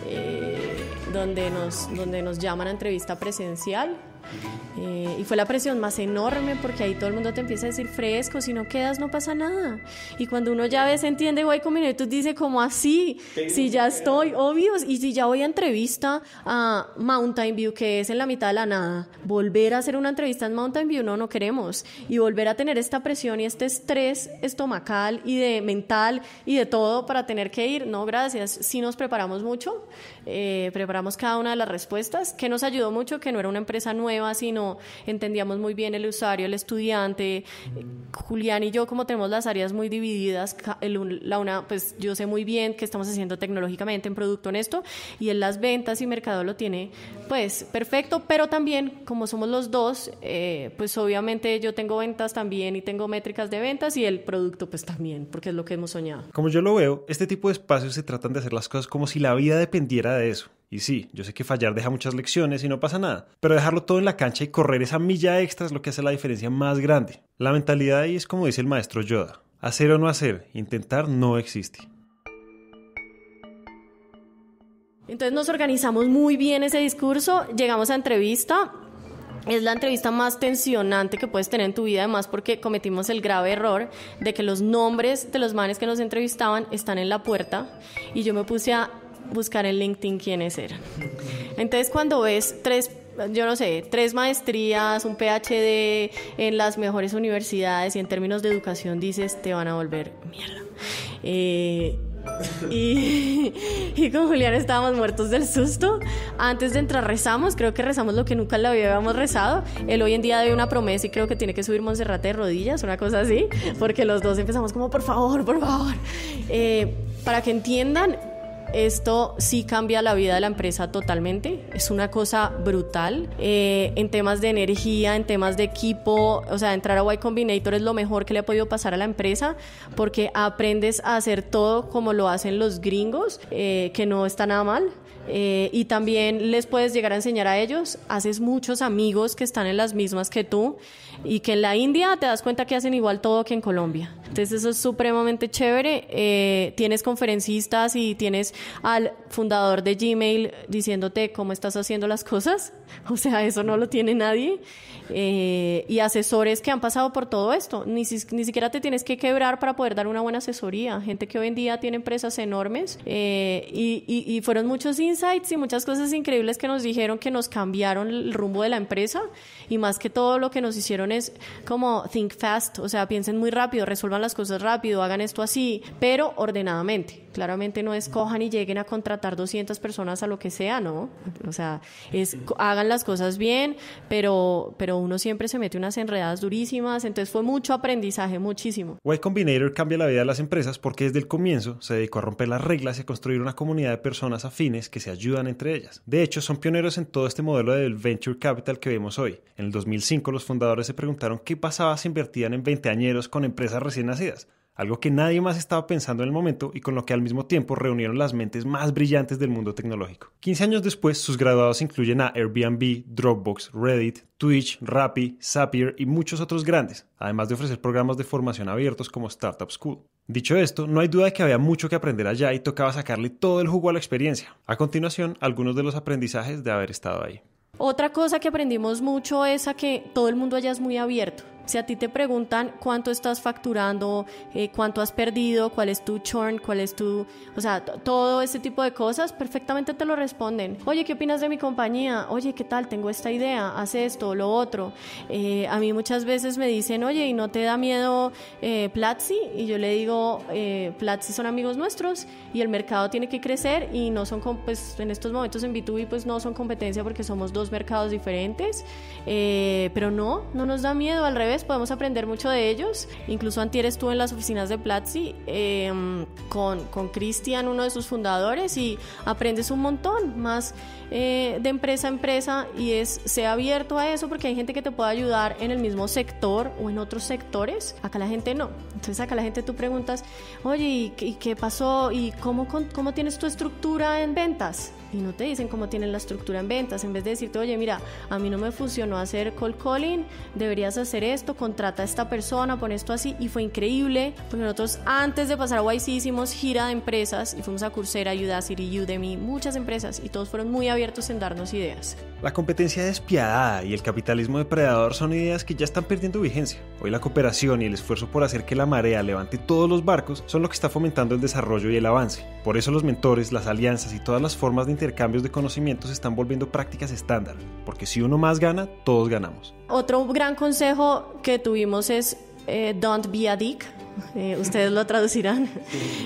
eh, donde, nos, donde nos llaman a entrevista presencial. Eh, y fue la presión más enorme porque ahí todo el mundo te empieza a decir fresco, si no quedas no pasa nada. Y cuando uno ya ve, se entiende, voy con minutos, dice como así, si ya estoy, obvio, y si ya voy a entrevista a Mountain View, que es en la mitad de la nada, volver a hacer una entrevista en Mountain View, no, no queremos. Y volver a tener esta presión y este estrés estomacal y de mental y de todo para tener que ir, no, gracias. Sí nos preparamos mucho, eh, preparamos cada una de las respuestas, que nos ayudó mucho, que no era una empresa nueva, sino entendíamos muy bien el usuario, el estudiante. Julián y yo, como tenemos las áreas muy divididas, la una, pues yo sé muy bien qué estamos haciendo tecnológicamente en producto en esto, y en las ventas y mercado lo tiene, pues perfecto, pero también, como somos los dos, eh, pues obviamente yo tengo ventas también y tengo métricas de ventas y el producto, pues también, porque es lo que hemos soñado. Como yo lo veo, este tipo de espacios se tratan de hacer las cosas como si la vida dependiera de eso. Y sí, yo sé que fallar deja muchas lecciones y no pasa nada, pero dejarlo todo en la cancha y correr esa milla extra es lo que hace la diferencia más grande. La mentalidad ahí es como dice el maestro Yoda, hacer o no hacer, intentar no existe. Entonces nos organizamos muy bien ese discurso, llegamos a entrevista, es la entrevista más tensionante que puedes tener en tu vida, además porque cometimos el grave error de que los nombres de los manes que nos entrevistaban están en la puerta y yo me puse a buscar en LinkedIn quiénes eran. Entonces cuando ves tres yo no sé, tres maestrías, un PhD en las mejores universidades y en términos de educación dices, te van a volver mierda. Eh, y, y, con Julián estábamos muertos del susto. Antes de entrar rezamos, creo que rezamos lo que nunca le habíamos rezado. Él hoy en día debe una promesa y creo que tiene que subir Monserrate de rodillas, una cosa así, porque los dos empezamos como, por favor, por favor. Eh, para que entiendan, esto sí cambia la vida de la empresa totalmente. Es una cosa brutal. Eh, en temas de energía, en temas de equipo, o sea, entrar a Y Combinator es lo mejor que le ha podido pasar a la empresa porque aprendes a hacer todo como lo hacen los gringos, eh, que no está nada mal. Eh, y también les puedes llegar a enseñar a ellos, haces muchos amigos que están en las mismas que tú y que en la India te das cuenta que hacen igual todo que en Colombia. Entonces eso es supremamente chévere. Eh, tienes conferencistas y tienes al fundador de Gmail diciéndote cómo estás haciendo las cosas. O sea, eso no lo tiene nadie. Eh, y asesores que han pasado por todo esto. Ni, ni siquiera te tienes que quebrar para poder dar una buena asesoría. Gente que hoy en día tiene empresas enormes y, y, y fueron muchos insights y muchas cosas increíbles que nos dijeron que nos cambiaron el rumbo de la empresa y más que todo lo que nos hicieron es como think fast, o sea, piensen muy rápido, resuelvan las cosas rápido, hagan esto así, pero ordenadamente. Claramente no es cojan y lleguen a contratar 200 personas a lo que sea, ¿no? O sea, es hagan las cosas bien, pero, pero uno siempre se mete unas enredadas durísimas, entonces fue mucho aprendizaje, muchísimo. Y Combinator cambia la vida de las empresas porque desde el comienzo se dedicó a romper las reglas y a construir una comunidad de personas afines que se ayudan entre ellas. De hecho, son pioneros en todo este modelo del venture capital que vemos hoy. En el 2005 los fundadores se preguntaron qué pasaba si invertían en 20 añeros con empresas recién nacidas algo que nadie más estaba pensando en el momento y con lo que al mismo tiempo reunieron las mentes más brillantes del mundo tecnológico. 15 años después, sus graduados incluyen a Airbnb, Dropbox, Reddit, Twitch, Rappi, Zapier y muchos otros grandes, además de ofrecer programas de formación abiertos como Startup School. Dicho esto, no hay duda de que había mucho que aprender allá y tocaba sacarle todo el jugo a la experiencia. A continuación, algunos de los aprendizajes de haber estado ahí. Otra cosa que aprendimos mucho es a que todo el mundo allá es muy abierto. Si a ti te preguntan cuánto estás facturando, eh, cuánto has perdido, cuál es tu churn, cuál es tu, o sea, todo ese tipo de cosas, perfectamente te lo responden. Oye, ¿qué opinas de mi compañía? Oye, ¿qué tal? Tengo esta idea, haz esto, lo otro. Eh, a mí muchas veces me dicen, oye, ¿y no te da miedo eh, Platzi? Y yo le digo, eh, Platzi son amigos nuestros y el mercado tiene que crecer y no son, pues en estos momentos en B2B, pues no son competencia porque somos dos mercados diferentes, pero no, no nos da miedo, al revés podemos aprender mucho de ellos. Incluso antier estuve en las oficinas de Platzi em, con Cristian, uno de sus fundadores, y aprendes un montón más eh, de empresa a empresa y es, sea abierto a eso porque hay gente que te puede ayudar en el mismo sector o en otros sectores. Acá la gente no. Entonces acá la gente tú preguntas, oye, ¿y, qué pasó? ¿Y cómo, cómo tienes tu estructura en ventas? y no te dicen cómo tienen la estructura en ventas. En vez de decirte, oye, mira, a mí no me funcionó hacer cold calling, deberías hacer esto, contrata a esta persona, pon esto así. Y fue increíble, porque nosotros antes de pasar a YC hicimos gira de empresas y fuimos a Coursera, Udacity, Udemy, muchas empresas y todos fueron muy abiertos en darnos ideas. La competencia despiadada y el capitalismo depredador son ideas que ya están perdiendo vigencia. Hoy la cooperación y el esfuerzo por hacer que la marea levante todos los barcos son lo que está fomentando el desarrollo y el avance. Por eso los mentores, las alianzas y todas las formas de intercambios de conocimientos están volviendo prácticas estándar, porque si uno más gana, todos ganamos. Otro gran consejo que tuvimos es eh, don't be a dick. Eh, ustedes lo traducirán.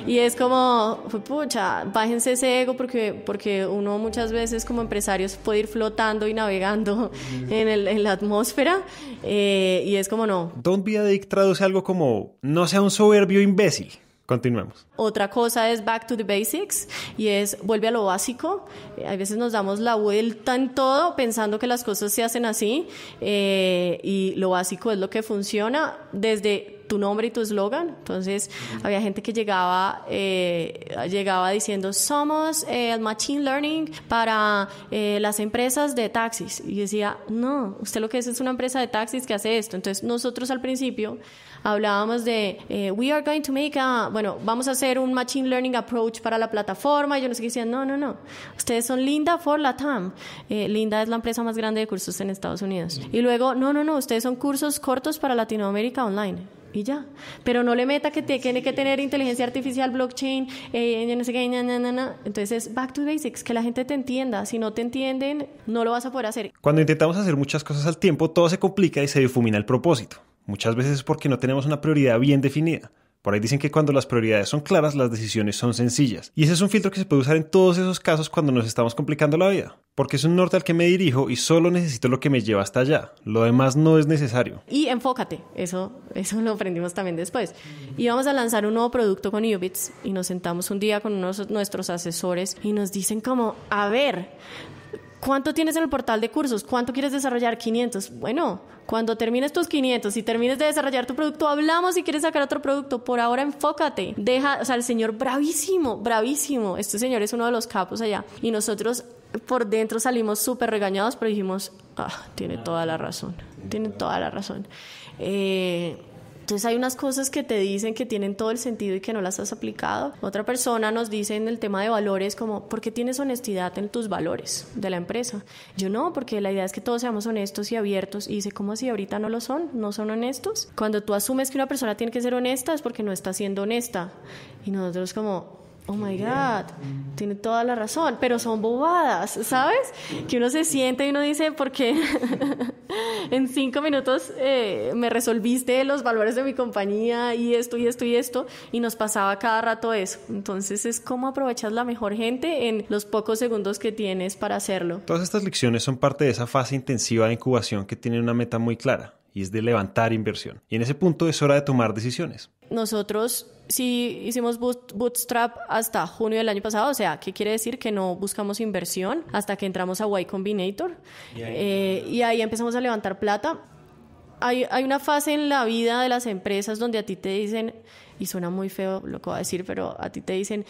Y es como, pucha, bájense ese ego porque, porque uno muchas veces como empresarios puede ir flotando y navegando en, el, en la atmósfera eh, y es como no. Don't be a dick traduce algo como no sea un soberbio imbécil. Continuemos. Otra cosa es back to the basics y es vuelve a lo básico. Eh, a veces nos damos la vuelta en todo pensando que las cosas se hacen así eh, y lo básico es lo que funciona desde tu nombre y tu eslogan. Entonces, había gente que llegaba, eh, llegaba diciendo, somos el Machine Learning para las empresas de taxis. Y decía, no, usted lo que es es una empresa de taxis que hace esto. Entonces, nosotros al principio hablábamos de, eh, we are going to make a, bueno, vamos a hacer un machine learning approach para la plataforma. Y yo no sé qué decían, no, no, no. Ustedes son Linda for Latam. Eh, Linda es la empresa más grande de cursos en Estados Unidos. Y luego, no, no, no, ustedes son cursos cortos para Latinoamérica online y ya. Pero no le meta que tiene que tener inteligencia artificial, blockchain, eh, no sé qué, Entonces, back to basics, que la gente te entienda. Si no te entienden, no lo vas a poder hacer. Cuando intentamos hacer muchas cosas al tiempo, todo se complica y se difumina el propósito. Muchas veces es porque no tenemos una prioridad bien definida. Por ahí dicen que cuando las prioridades son claras, las decisiones son sencillas. Y ese es un filtro que se puede usar en todos esos casos cuando nos estamos complicando la vida. Porque es un norte al que me dirijo y solo necesito lo que me lleva hasta allá. Lo demás no es necesario. Y enfócate. Eso, eso lo aprendimos también después. Y vamos a lanzar un nuevo producto con Ubits y nos sentamos un día con unos, nuestros asesores y nos dicen como, a ver, ¿Cuánto tienes en el portal de cursos? ¿Cuánto quieres desarrollar? 500. Bueno, cuando termines tus 500 y termines de desarrollar tu producto, hablamos si quieres sacar otro producto. Por ahora enfócate. Deja, o sea, el señor bravísimo, bravísimo. Este señor es uno de los capos allá. Y nosotros por dentro salimos súper regañados, pero dijimos, ah, tiene toda la razón. Tiene toda la razón. Eh, entonces hay unas cosas que te dicen que tienen todo el sentido y que no las has aplicado. Otra persona nos dice en el tema de valores como, ¿por qué tienes honestidad en tus valores de la empresa? Yo no, porque la idea es que todos seamos honestos y abiertos. Y dice, ¿cómo si ahorita no lo son? ¿No son honestos? Cuando tú asumes que una persona tiene que ser honesta es porque no está siendo honesta. Y nosotros como, oh my God, tiene toda la razón, pero son bobadas, ¿sabes? Que uno se siente y uno dice, ¿por qué en cinco minutos eh, me resolviste los valores de mi compañía y esto y esto y esto? Y nos pasaba cada rato eso. Entonces es cómo aprovechas la mejor gente en los pocos segundos que tienes para hacerlo. Todas estas lecciones son parte de esa fase intensiva de incubación que tiene una meta muy clara y es de levantar inversión. Y en ese punto es hora de tomar decisiones. Nosotros sí hicimos bootstrap hasta junio del año pasado, o sea, ¿qué quiere decir? Que no buscamos inversión hasta que entramos a Y Combinator y ahí, eh, y ahí empezamos a levantar plata. Hay, hay, una fase en la vida de las empresas donde a ti te dicen, y suena muy feo lo que voy a decir, pero a ti te dicen,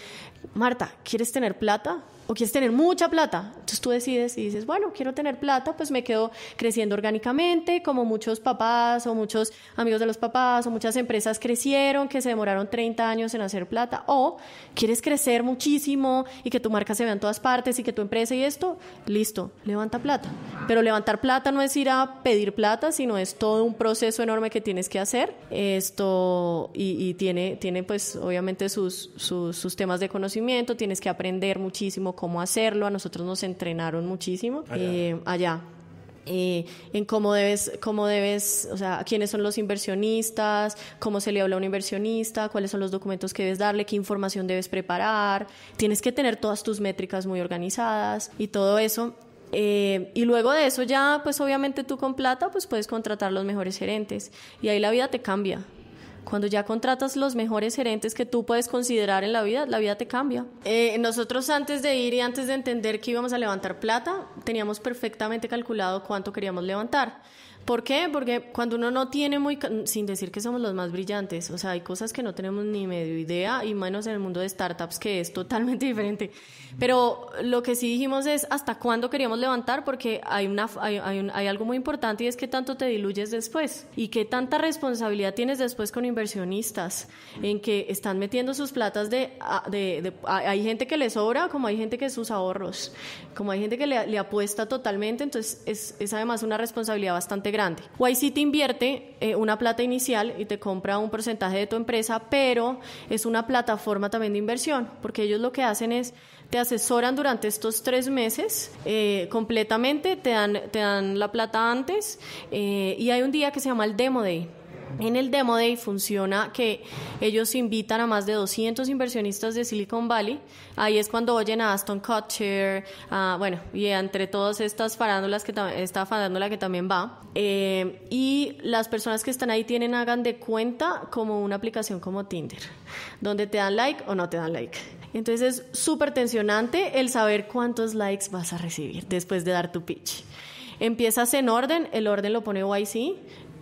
Marta, ¿quieres tener plata? o quieres tener mucha plata. Entonces tú decides y dices, bueno, quiero tener plata, pues me quedo creciendo orgánicamente, como muchos papás o muchos amigos de los papás o muchas empresas crecieron que se demoraron 30 años en hacer plata. O quieres crecer muchísimo y que tu marca se vea en todas partes y que tu empresa y esto, listo, levanta plata. Pero levantar plata no es ir a pedir plata, sino es todo un proceso enorme que tienes que hacer. Esto y, tiene, tiene pues obviamente sus, sus, sus temas de conocimiento, tienes que aprender muchísimo cómo hacerlo. A nosotros nos entrenaron muchísimo allá. Eh, eh, en cómo debes, cómo debes, o sea, quiénes son los inversionistas, cómo se le habla a un inversionista, cuáles son los documentos que debes darle, qué información debes preparar. Tienes que tener todas tus métricas muy organizadas y todo eso. Eh, y luego de eso ya, pues obviamente tú con plata, pues puedes contratar los mejores gerentes y ahí la vida te cambia. Cuando ya contratas los mejores gerentes que tú puedes considerar en la vida, la vida te cambia. Eh, nosotros antes de ir y antes de entender que íbamos a levantar plata, teníamos perfectamente calculado cuánto queríamos levantar. ¿Por qué? Porque cuando uno no tiene muy, sin decir que somos los más brillantes, o sea, hay cosas que no tenemos ni medio idea y menos en el mundo de startups que es totalmente diferente. Pero lo que sí dijimos es hasta cuándo queríamos levantar porque hay, una, hay, hay, algo muy importante y es que tanto te diluyes después y qué tanta responsabilidad tienes después con inversionistas en que están metiendo sus platas de, de, hay gente que le sobra como hay gente que sus ahorros, como hay gente que le, le apuesta totalmente, entonces es, es además una responsabilidad bastante grande. YC te invierte eh, una plata inicial y te compra un porcentaje de tu empresa, pero es una plataforma también de inversión, porque ellos lo que hacen es te asesoran durante estos tres meses eh, completamente, te dan, te dan la plata antes eh, y hay un día que se llama el Demo Day. En el Demo Day funciona que ellos invitan a más de 200 inversionistas de Silicon Valley. Ahí es cuando oyen a Aston Kutcher, bueno, y entre todas estas farándulas que esta farándula que también va. Eh, y las personas que están ahí tienen, hagan de cuenta como una aplicación como Tinder, donde te dan like o no te dan like. Entonces es súper tensionante el saber cuántos likes vas a recibir después de dar tu pitch. Empiezas en orden, el orden lo pone YC.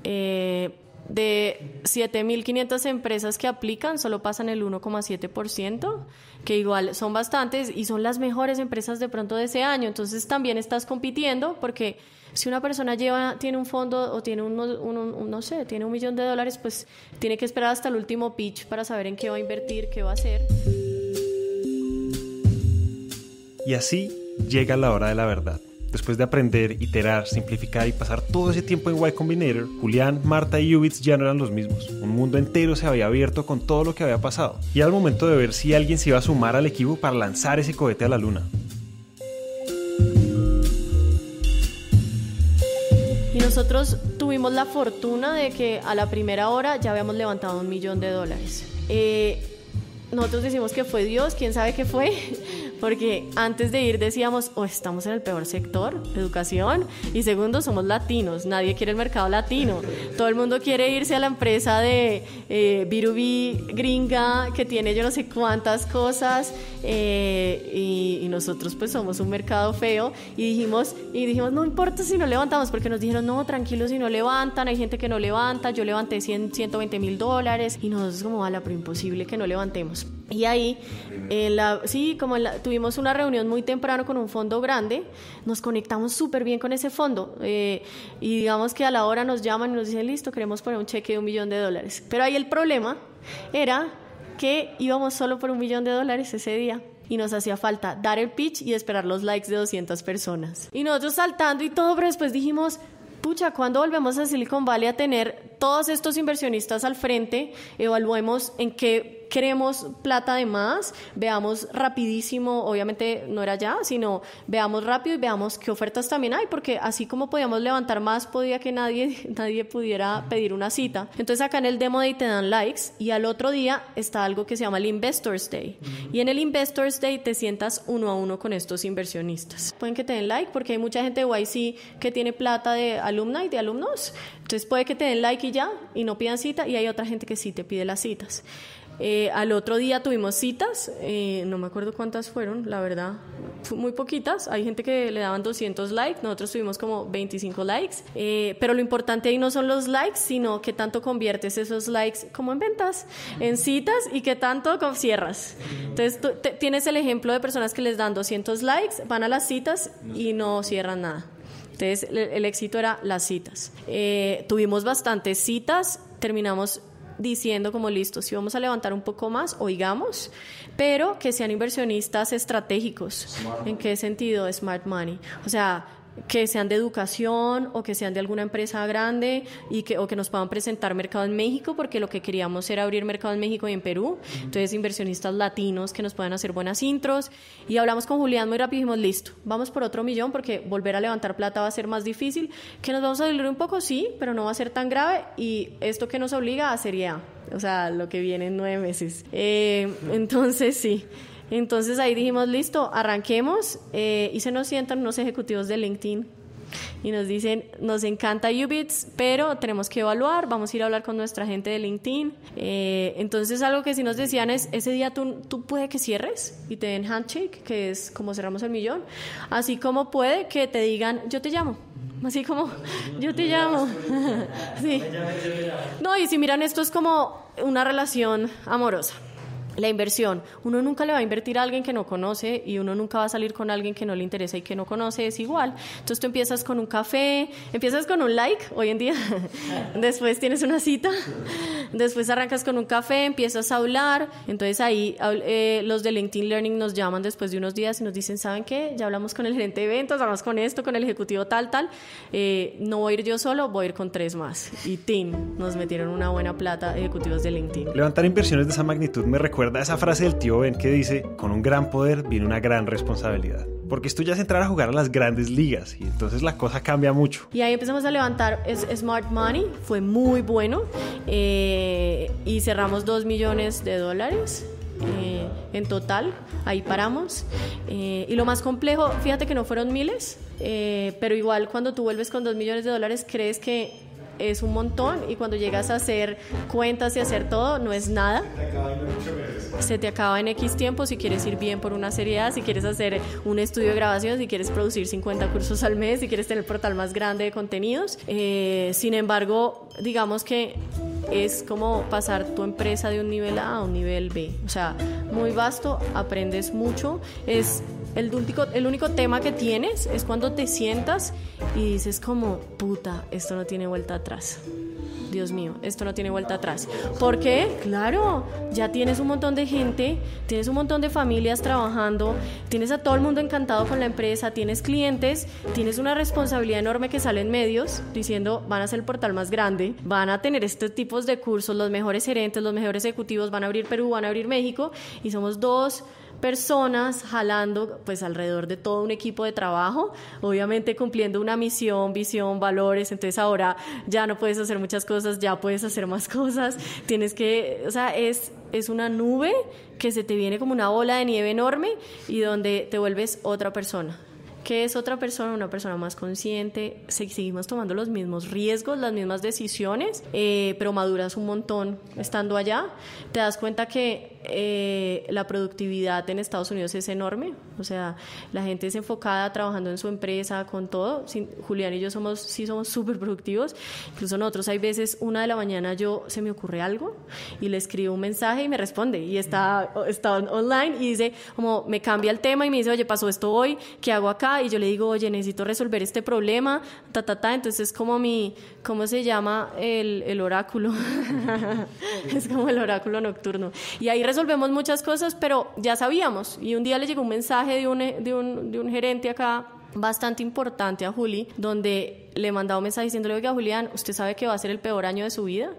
Eh, de 7.500 empresas que aplican, solo pasan el 1,7%, que igual son bastantes y son las mejores empresas de pronto de ese año. Entonces también estás compitiendo porque si una persona lleva, tiene un fondo o tiene un, no sé, tiene un millón de dólares, pues tiene que esperar hasta el último pitch para saber en qué va a invertir, qué va a hacer. Y así llega la hora de la verdad. Después de aprender, iterar, simplificar y pasar todo ese tiempo en Y Combinator, Julián, Marta y Ubits ya no eran los mismos. Un mundo entero se había abierto con todo lo que había pasado. Y era el momento de ver si alguien se iba a sumar al equipo para lanzar ese cohete a la luna. Y nosotros tuvimos la fortuna de que a la primera hora ya habíamos levantado un millón de dólares. Eh, nosotros decimos que fue Dios, quién sabe qué fue, porque antes de ir decíamos, o oh, estamos en el peor sector, educación, y segundo, somos latinos, nadie quiere el mercado latino, todo el mundo quiere irse a la empresa de eh, B2B gringa que tiene yo no sé cuántas cosas, eh, y, y, nosotros pues somos un mercado feo, y dijimos, y dijimos, no importa si no levantamos, porque nos dijeron, no, tranquilos si no levantan, hay gente que no levanta, yo levanté 100, 120 mil dólares, y nosotros como, la pero imposible que no levantemos. Y ahí, la, sí, como tuvimos una reunión muy temprano con un fondo grande, nos conectamos súper bien con ese fondo. Eh, y digamos que a la hora nos llaman y nos dicen, listo, queremos poner un cheque de un millón de dólares. Pero ahí el problema era que íbamos solo por un millón de dólares ese día y nos hacía falta dar el pitch y esperar los likes de 200 personas. Y nosotros saltando y todo, pero después dijimos, pucha, cuando volvemos a Silicon Valley a tener todos estos inversionistas al frente, evaluemos en qué queremos plata de más, veamos rapidísimo, obviamente no era ya, sino veamos rápido y veamos qué ofertas también hay, porque así como podíamos levantar más, podía que nadie, nadie pudiera pedir una cita. Entonces acá en el Demo Day te dan likes y al otro día está algo que se llama el Investors Day. Y en el Investors Day te sientas uno a uno con estos inversionistas. Pueden que te den like porque hay mucha gente de YC que tiene plata de alumna y de alumnos. Entonces puede que te den like y ya, y no pidan cita, y hay otra gente que sí te pide las citas. Eh, al otro día tuvimos citas, eh, no me acuerdo cuántas fueron, la verdad, muy poquitas. Hay gente que le daban 200 likes, nosotros tuvimos como 25 likes. Eh, pero lo importante ahí no son los likes, sino que tanto conviertes esos likes como en ventas, en citas y que tanto cierras. Entonces tienes el ejemplo de personas que les dan 200 likes, van a las citas y no cierran nada. Entonces el, el éxito era las citas. tuvimos bastantes citas, terminamos diciendo como listo, si vamos a levantar un poco más, oigamos, pero que sean inversionistas estratégicos. ¿En qué sentido? Smart money. O sea, que sean de educación o que sean de alguna empresa grande y que, o que nos puedan presentar mercado en México, porque lo que queríamos era abrir mercado en México y en Perú. Entonces, inversionistas latinos que nos puedan hacer buenas intros. Y hablamos con Julián muy rápido y dijimos, listo, vamos por otro millón porque volver a levantar plata va a ser más difícil. Que nos vamos a doler un poco, sí, pero no va a ser tan grave. Y esto que nos obliga a sería, o sea, lo que viene en nueve meses. Eh, entonces, sí. Entonces ahí dijimos, listo, arranquemos eh, y se nos sientan unos ejecutivos de LinkedIn y nos dicen, nos encanta Ubits, pero tenemos que evaluar, vamos a ir a hablar con nuestra gente de LinkedIn. Eh, entonces algo que sí nos decían es, ese día tú, tú puede que cierres y te den handshake, que es como cerramos el millón, así como puede que te digan, yo te llamo. Así como, yo te llamo. sí. No, y si miran, esto es como una relación amorosa la inversión. Uno nunca le va a invertir a alguien que no conoce y uno nunca va a salir con alguien que no le interesa y que no conoce, es igual. Entonces tú empiezas con un café, empiezas con un like hoy en día, después tienes una cita, después arrancas con un café, empiezas a hablar, entonces ahí eh, los de LinkedIn Learning nos llaman después de unos días y nos dicen, ¿saben qué? Ya hablamos con el gerente de eventos, hablamos con esto, con el ejecutivo tal, tal, eh, no voy a ir yo solo, voy a ir con tres más. Y TIN, nos metieron una buena plata ejecutivos de LinkedIn. Levantar inversiones de esa magnitud me recuerda esa frase del tío Ben que dice, con un gran poder viene una gran responsabilidad. Porque esto ya es entrar a jugar a las grandes ligas y entonces la cosa cambia mucho. Y ahí empezamos a levantar Smart Money, fue muy bueno eh, y cerramos 2 millones de dólares. Eh, en total, ahí paramos. Eh, y lo más complejo, fíjate que no fueron miles, pero igual cuando tú vuelves con 2 millones de dólares crees que es un montón y cuando llegas a hacer cuentas y hacer todo no es nada. Se te acaba en X tiempo si quieres ir bien por una serie A, si quieres hacer un estudio de grabación, si quieres producir 50 cursos al mes, si quieres tener el portal más grande de contenidos. Eh, sin embargo, digamos que es como pasar tu empresa de un nivel A a un nivel B. O sea, muy vasto, aprendes mucho. Es el único, el único tema que tienes es cuando te sientas y dices como, puta, esto no tiene vuelta atrás. Dios mío, esto no tiene vuelta atrás. ¿Por qué? Claro, ya tienes un montón de gente, tienes un montón de familias trabajando, tienes a todo el mundo encantado con la empresa, tienes clientes, tienes una responsabilidad enorme que sale en medios diciendo van a ser el portal más grande, van a tener estos tipos de cursos, los mejores gerentes, los mejores ejecutivos, van a abrir Perú, van a abrir México y somos dos personas jalando pues alrededor de todo un equipo de trabajo, obviamente cumpliendo una misión, visión, valores, entonces ahora ya no puedes hacer muchas cosas, ya puedes hacer más cosas, tienes que, o sea, es, es una nube que se te viene como una bola de nieve enorme y donde te vuelves otra persona. ¿Qué es otra persona? Una persona más consciente. Seguimos tomando los mismos riesgos, las mismas decisiones, eh, pero maduras un montón estando allá. Te das cuenta que eh, la productividad en Estados Unidos es enorme, o sea, la gente es enfocada trabajando en su empresa, con todo. Julián y yo somos, sí somos súper productivos, incluso nosotros hay veces, una de la mañana yo se me ocurre algo y le escribo un mensaje y me responde y está, está online y dice, como me cambia el tema y me dice, oye, pasó esto hoy, ¿qué hago acá? Y yo le digo, oye, necesito resolver este problema, ta, ta, ta, entonces es como mi, ¿cómo se llama? El, el oráculo, es como el oráculo nocturno. Y ahí resolvemos muchas cosas, pero ya sabíamos. Y un día le llegó un mensaje de un, de un, de un gerente acá bastante importante a Juli, donde le mandaba un mensaje diciéndole, oiga Julián, usted sabe que va a ser el peor año de su vida,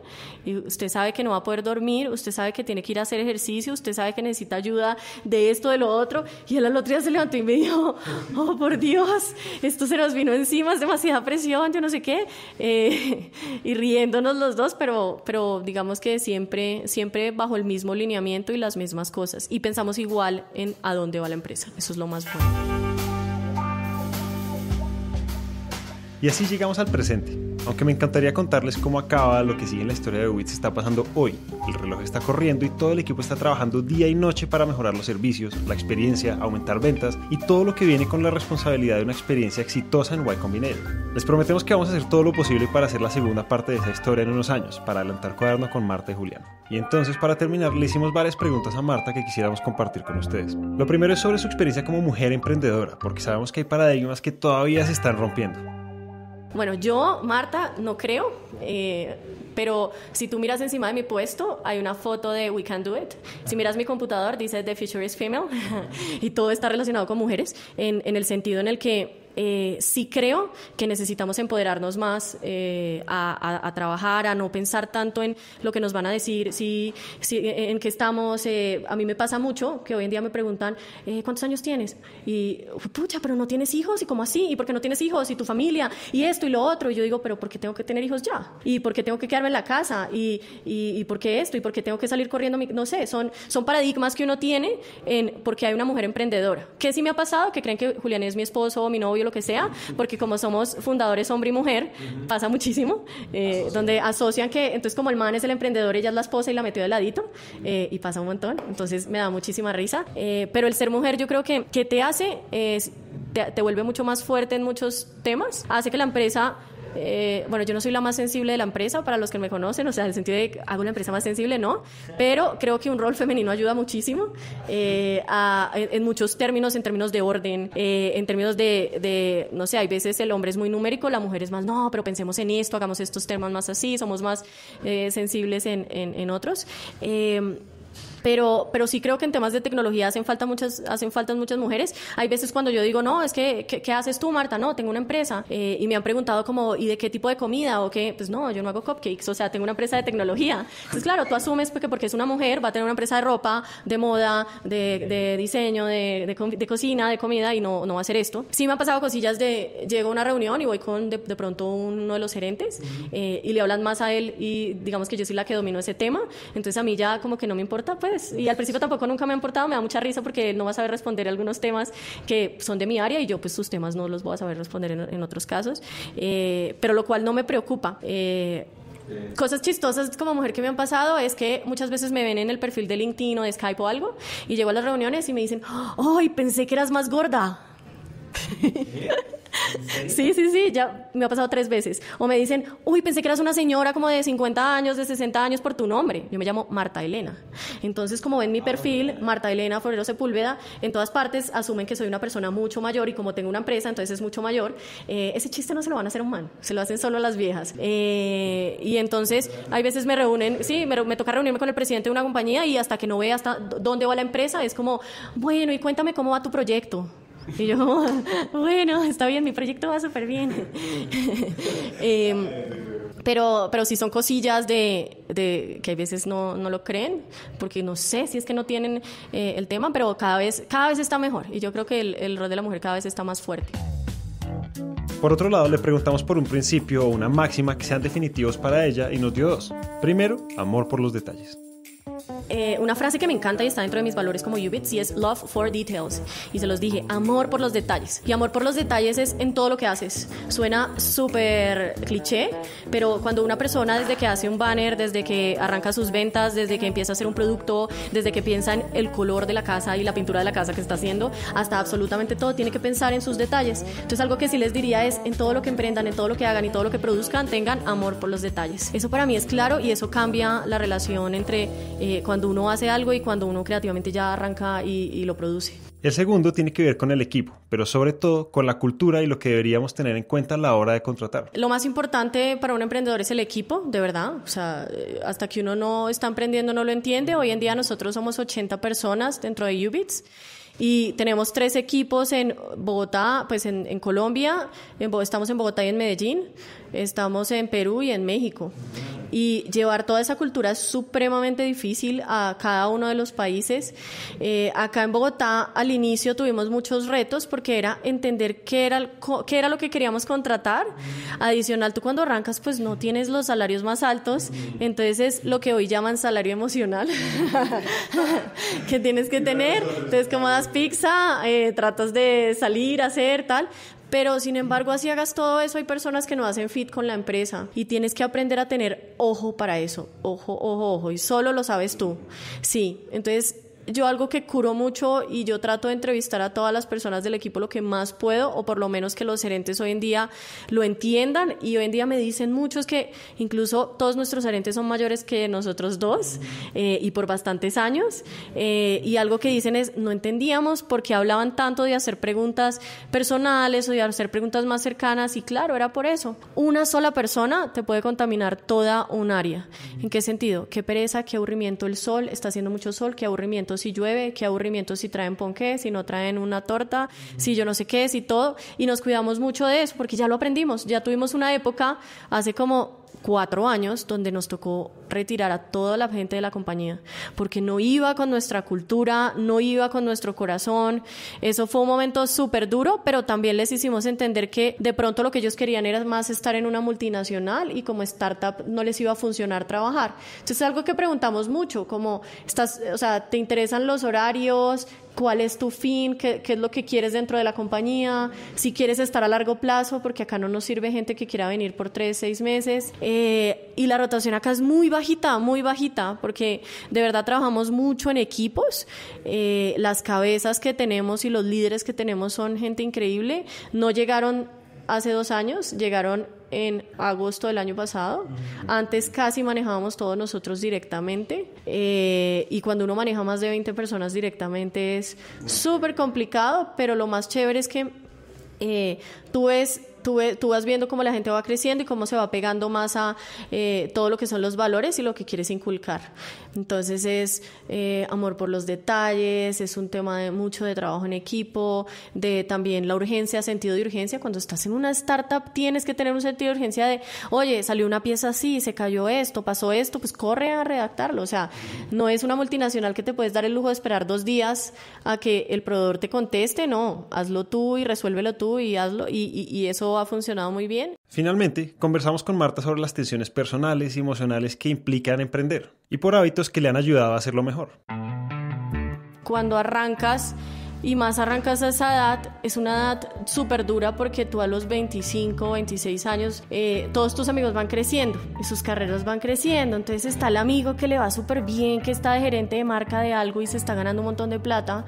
y usted sabe que no va a poder dormir, usted sabe que tiene que ir a hacer ejercicio, usted sabe que necesita ayuda de esto, de lo otro, y él al otro día se levantó y me dijo, oh por Dios, esto se nos vino encima, es demasiada presión, yo no sé qué, eh, y riéndonos los dos, pero, pero digamos que siempre, siempre bajo el mismo lineamiento y las mismas cosas, y pensamos igual en a dónde va la empresa, eso es lo más bueno. Y así llegamos al presente. Aunque me encantaría contarles cómo acaba lo que sigue en la historia de Wits está pasando hoy. El reloj está corriendo y todo el equipo está trabajando día y noche para mejorar los servicios, la experiencia, aumentar ventas y todo lo que viene con la responsabilidad de una experiencia exitosa en Y Combinator. Les prometemos que vamos a hacer todo lo posible para hacer la segunda parte de esa historia en unos años, para adelantar cuaderno con Marta y Julián. Y entonces, para terminar, le hicimos varias preguntas a Marta que quisiéramos compartir con ustedes. Lo primero es sobre su experiencia como mujer emprendedora, porque sabemos que hay paradigmas que todavía se están rompiendo. Bueno, yo, Marta, no creo, eh, pero si tú miras encima de mi puesto, hay una foto de We Can Do It. Si miras mi computador, dice The Future is Female, y todo está relacionado con mujeres, en, en el sentido en el que eh, sí creo que necesitamos empoderarnos más eh, a, trabajar, a no pensar tanto en lo que nos van a decir, si, en qué estamos. Eh, a mí me pasa mucho que hoy en día me preguntan, ¿cuántos años tienes? Y, pucha, pero no tienes hijos, ¿y cómo así? ¿Y por qué no tienes hijos? ¿Y tu familia? ¿Y esto y lo otro? Y yo digo, ¿pero por qué tengo que tener hijos ya? ¿Y por qué tengo que quedarme en la casa? ¿Y, y, por qué esto? ¿Y por qué tengo que salir corriendo? No sé, son, son paradigmas que uno tiene en, porque hay una mujer emprendedora. ¿Qué sí me ha pasado? Que creen que Julián es mi esposo mi novio lo que sea, porque como somos fundadores hombre y mujer, pasa muchísimo, eh, donde asocian que, entonces como el man es el emprendedor, ella es la esposa y la metió de ladito, eh, y pasa un montón, entonces me da muchísima risa, eh, pero el ser mujer yo creo que, que te hace, te, te vuelve mucho más fuerte en muchos temas, hace que la empresa eh, bueno, yo no soy la más sensible de la empresa, para los que me conocen, o sea, en el sentido de que hago una empresa más sensible, no, pero creo que un rol femenino ayuda muchísimo eh, en, muchos términos, en términos de orden, eh, en términos de, no sé, hay veces el hombre es muy numérico, la mujer es más, no, pero pensemos en esto, hagamos estos temas más así, somos más sensibles en, en, en otros. Pero, pero sí creo que en temas de tecnología hacen falta muchas, hacen falta muchas mujeres. Hay veces cuando yo digo, no, es que, ¿qué, haces tú, Marta? No, tengo una empresa. Eh, y me han preguntado como, ¿y de qué tipo de comida? O qué, pues no, yo no hago cupcakes, o sea, tengo una empresa de tecnología. Entonces, claro, tú asumes porque, porque es una mujer, va a tener una empresa de ropa, de moda, de, de diseño, de, de, cocina, de comida, y no, no va a hacer esto. Sí me han pasado cosillas de, llego a una reunión y voy con de, pronto uno de los gerentes eh, y le hablan más a él y digamos que yo soy la que domino ese tema. Entonces a mí ya como que no me importa, pues y al principio tampoco nunca me ha importado, me da mucha risa porque no va a saber responder algunos temas que son de mi área y yo pues sus temas no los voy a saber responder en, otros casos, eh, pero lo cual no me preocupa. Eh, Cosas chistosas como mujer que me han pasado es que muchas veces me ven en el perfil de LinkedIn o de Skype o algo y llego a las reuniones y me dicen, ¡ay, pensé que eras más gorda! Sí, sí, sí, ya me ha pasado tres veces. O me dicen, uy, pensé que eras una señora como de 50 años, de 60 años por tu nombre. Yo me llamo Marta Elena. Entonces, como ven mi perfil, Marta Elena Forero Sepúlveda, en todas partes asumen que soy una persona mucho mayor y como tengo una empresa, entonces es mucho mayor. Eh, ese chiste no se lo van a hacer a un man, se lo hacen solo a las viejas. Eh, y entonces, hay veces me reúnen, sí, me, me toca reunirme con el presidente de una compañía y hasta que no ve hasta dónde va la empresa, es como, bueno, y cuéntame cómo va tu proyecto. Y yo, bueno, está bien, mi proyecto va súper bien. Em, pero, pero sí son cosillas de, de que a veces no, no, lo creen, porque no sé si es que no tienen eh, el tema, pero cada vez, cada vez está mejor. Y yo creo que el, el rol de la mujer cada vez está más fuerte. Por otro lado, le preguntamos por un principio o una máxima que sean definitivos para ella y nos dio dos. Primero, amor por los detalles. Eh, una frase que me encanta y está dentro de mis valores como Ubits y es love for details. Y se los dije, amor por los detalles. Y amor por los detalles es en todo lo que haces. Suena súper cliché, pero cuando una persona desde que hace un banner, desde que arranca sus ventas, desde que empieza a hacer un producto, desde que piensa en el color de la casa y la pintura de la casa que está haciendo, hasta absolutamente todo, tiene que pensar en sus detalles. Entonces algo que sí les diría es en todo lo que emprendan, en todo lo que hagan y todo lo que produzcan, tengan amor por los detalles. Eso para mí es claro y eso cambia la relación entre eh, cuando cuando uno hace algo y cuando uno creativamente ya arranca y, y, lo produce. El segundo tiene que ver con el equipo, pero sobre todo con la cultura y lo que deberíamos tener en cuenta a la hora de contratar. Lo más importante para un emprendedor es el equipo, de verdad. O sea, hasta que uno no está emprendiendo no lo entiende. Hoy en día nosotros somos 80 personas dentro de Ubits y tenemos tres equipos en Bogotá, pues en, en Colombia, en, estamos en Bogotá y en Medellín, estamos en Perú y en México. Y llevar toda esa cultura es supremamente difícil a cada uno de los países. Eh, acá en Bogotá al inicio tuvimos muchos retos porque era entender qué era, qué era lo que queríamos contratar. Adicional, tú cuando arrancas pues no tienes los salarios más altos, entonces es lo que hoy llaman salario emocional que tienes que tener. Entonces como das pizza, eh, tratas de salir, hacer tal, pero sin embargo, así hagas todo eso, hay personas que no hacen fit con la empresa y tienes que aprender a tener ojo para eso, ojo, ojo, ojo, y solo lo sabes tú. Sí, entonces yo algo que curo mucho y yo trato de entrevistar a todas las personas del equipo lo que más puedo, o por lo menos que los gerentes hoy en día lo entiendan. Y hoy en día me dicen muchos que incluso todos nuestros gerentes son mayores que nosotros dos eh, y por bastantes años. Eh, y algo que dicen es, no entendíamos por qué hablaban tanto de hacer preguntas personales o de hacer preguntas más cercanas. Y claro, era por eso. Una sola persona te puede contaminar toda un área. ¿En qué sentido? Qué pereza, qué aburrimiento el sol, está haciendo mucho sol, qué aburrimiento si llueve, qué aburrimiento si traen ponqué, si no traen una torta, si yo no sé qué, si todo. Y nos cuidamos mucho de eso porque ya lo aprendimos. Ya tuvimos una época hace como cuatro años donde nos tocó retirar a toda la gente de la compañía porque no iba con nuestra cultura, no iba con nuestro corazón. Eso fue un momento súper duro, pero también les hicimos entender que de pronto lo que ellos querían era más estar en una multinacional y como startup no les iba a funcionar trabajar. Entonces es algo que preguntamos mucho, como estás, o sea, ¿te interesan los horarios? Cuál es tu fin, ¿Qué, es lo que quieres dentro de la compañía, si quieres estar a largo plazo, porque acá no nos sirve gente que quiera venir por tres, seis meses. Eh, y la rotación acá es muy bajita, muy bajita, porque de verdad trabajamos mucho en equipos. Eh, las cabezas que tenemos y los líderes que tenemos son gente increíble. No llegaron hace dos años, llegaron en agosto del año pasado. Antes casi manejábamos todos nosotros directamente eh, y cuando uno maneja más de 20 personas directamente es súper complicado, pero lo más chévere es que eh, tú ves tú, tú, vas viendo cómo la gente va creciendo y cómo se va pegando más a eh, todo lo que son los valores y lo que quieres inculcar. Entonces es eh, amor por los detalles, es un tema de mucho de trabajo en equipo, de también la urgencia, sentido de urgencia. Cuando estás en una startup tienes que tener un sentido de urgencia de, oye, salió una pieza así, se cayó esto, pasó esto, pues corre a redactarlo. O sea, no es una multinacional que te puedes dar el lujo de esperar dos días a que el proveedor te conteste, no, hazlo tú y resuélvelo tú y hazlo y, y, y eso ha funcionado muy bien. Finalmente, conversamos con Marta sobre las tensiones personales y emocionales que implican emprender y por hábitos que le han ayudado a hacerlo mejor. Cuando arrancas, y más arrancas a esa edad, es una edad súper dura porque tú a los 25, 26 años, eh, todos tus amigos van creciendo y sus carreras van creciendo. Entonces está el amigo que le va súper bien, que está de gerente de marca de algo y se está ganando un montón de plata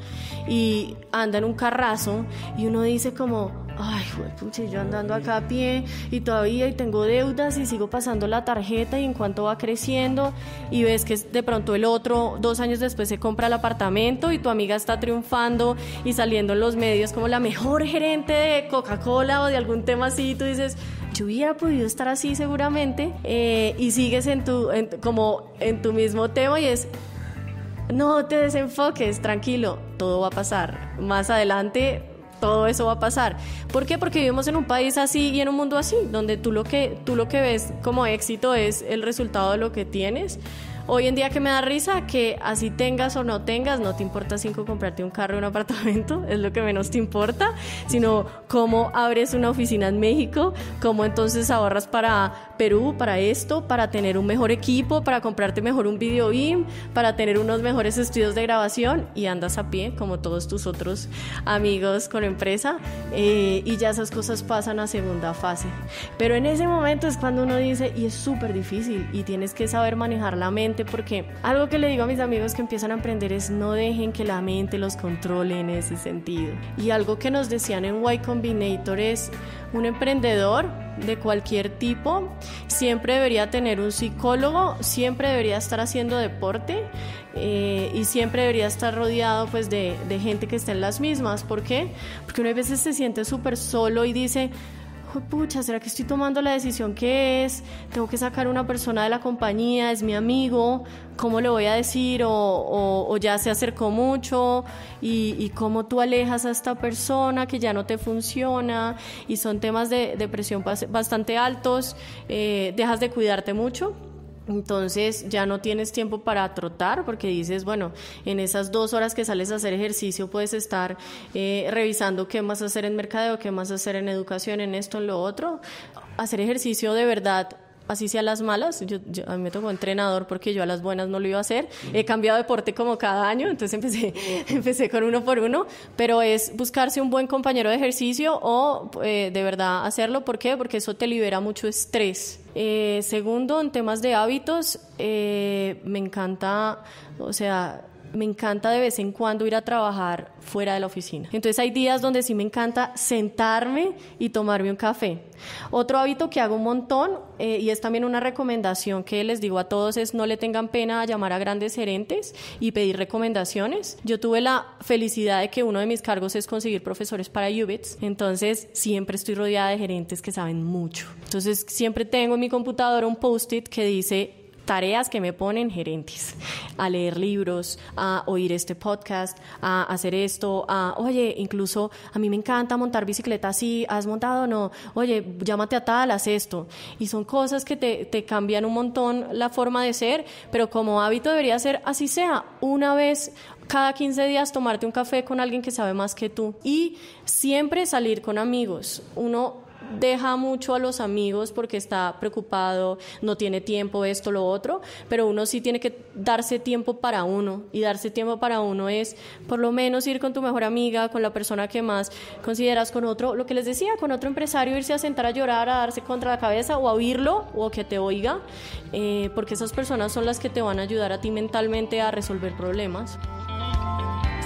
y anda en un carrazo y uno dice como, ay, pucha, yo andando acá a pie y todavía y tengo deudas y sigo pasando la tarjeta y en cuanto va creciendo y ves que de pronto el otro dos años después se compra el apartamento y tu amiga está triunfando y saliendo en los medios como la mejor gerente de Coca-Cola o de algún tema así, y tú dices, yo hubiera podido estar así seguramente eh, y sigues en tu, como en tu mismo tema y es, no te desenfoques, tranquilo, todo va a pasar. Más adelante todo eso va a pasar. ¿Por qué? Porque vivimos en un país así y en un mundo así, donde tú lo que, tú lo que ves como éxito es el resultado de lo que tienes Hoy en día que me da risa que así tengas o no tengas, no te importa cinco comprarte un carro o un apartamento, es lo que menos te importa, sino cómo abres una oficina en México, cómo entonces ahorras para Perú, para esto, para tener un mejor equipo, para comprarte mejor un video beam, para tener unos mejores estudios de grabación y andas a pie como todos tus otros amigos con empresa eh, y ya esas cosas pasan a segunda fase. Pero en ese momento es cuando uno dice, y es súper difícil y tienes que saber manejar la mente porque algo que le digo a mis amigos que empiezan a aprender es no dejen que la mente los controle en ese sentido. Y algo que nos decían en Y Combinator es un emprendedor de cualquier tipo siempre debería tener un psicólogo, siempre debería estar haciendo deporte eh, y siempre debería estar rodeado pues de, gente que esté en las mismas. ¿Por qué? Porque uno a veces se siente súper solo y dice, pucha, ¿será que estoy tomando la decisión que es? Tengo que sacar una persona de la compañía, es mi amigo, ¿cómo le voy a decir? O, ya se acercó mucho y, cómo tú alejas a esta persona que ya no te funciona y son temas de depresión bastante altos, eh, dejas de cuidarte mucho entonces ya no tienes tiempo para trotar porque dices, bueno, en esas dos horas que sales a hacer ejercicio puedes estar eh, revisando qué más hacer en mercadeo, qué más hacer en educación, en esto, en lo otro. Hacer ejercicio de verdad así sea las malas. Yo, a mí me tocó entrenador porque yo a las buenas no lo iba a hacer. He cambiado de deporte como cada año, entonces empecé, empecé con uno por uno, pero es buscarse un buen compañero de ejercicio o eh, de verdad hacerlo. ¿Por qué? Porque eso te libera mucho estrés. Eh, segundo, en temas de hábitos, eh, me encanta, o sea, me encanta de vez en cuando ir a trabajar fuera de la oficina. Entonces hay días donde sí me encanta sentarme y tomarme un café. Otro hábito que hago un montón eh, y es también una recomendación que les digo a todos es no le tengan pena a llamar a grandes gerentes y pedir recomendaciones. Yo tuve la felicidad de que uno de mis cargos es conseguir profesores para UBITS, entonces siempre estoy rodeada de gerentes que saben mucho. Entonces siempre tengo en mi computadora un post-it que dice tareas que me ponen gerentes, a leer libros, a oír este podcast, a hacer esto, a, oye, incluso a mí me encanta montar bicicleta así, ¿has montado o no? Oye, llámate a tal, haz esto. Y son cosas que te, te cambian un montón la forma de ser, pero como hábito debería ser así sea, una vez cada 15 días tomarte un café con alguien que sabe más que tú y siempre salir con amigos. Uno deja mucho a los amigos porque está preocupado, no tiene tiempo, esto, lo otro, pero uno sí tiene que darse tiempo para uno y darse tiempo para uno es por lo menos ir con tu mejor amiga, con la persona que más consideras, con otro, lo que les decía, con otro empresario, irse a sentar a llorar, a darse contra la cabeza o a oírlo o que te oiga, eh, porque esas personas son las que te van a ayudar a ti mentalmente a resolver problemas.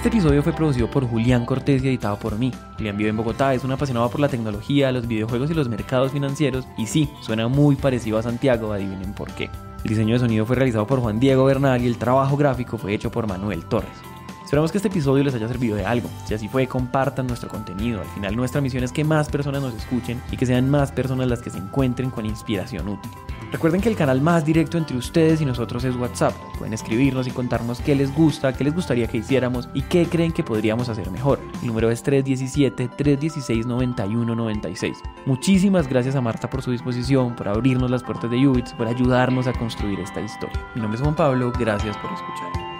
Este episodio fue producido por Julián Cortés y editado por mí. Julián vive en Bogotá, es un apasionado por la tecnología, los videojuegos y los mercados financieros. Y sí, suena muy parecido a Santiago, adivinen por qué. El diseño de sonido fue realizado por Juan Diego Bernal y el trabajo gráfico fue hecho por Manuel Torres. Esperamos que este episodio les haya servido de algo. Si así fue, compartan nuestro contenido. Al final nuestra misión es que más personas nos escuchen y que sean más personas las que se encuentren con inspiración útil. Recuerden que el canal más directo entre ustedes y nosotros es WhatsApp. Pueden escribirnos y contarnos qué les gusta, qué les gustaría que hiciéramos y qué creen que podríamos hacer mejor. El número es 317-316-9196. Muchísimas gracias a Marta por su disposición, por abrirnos las puertas de Ubits, por ayudarnos a construir esta historia. Mi nombre es Juan Pablo, gracias por escuchar.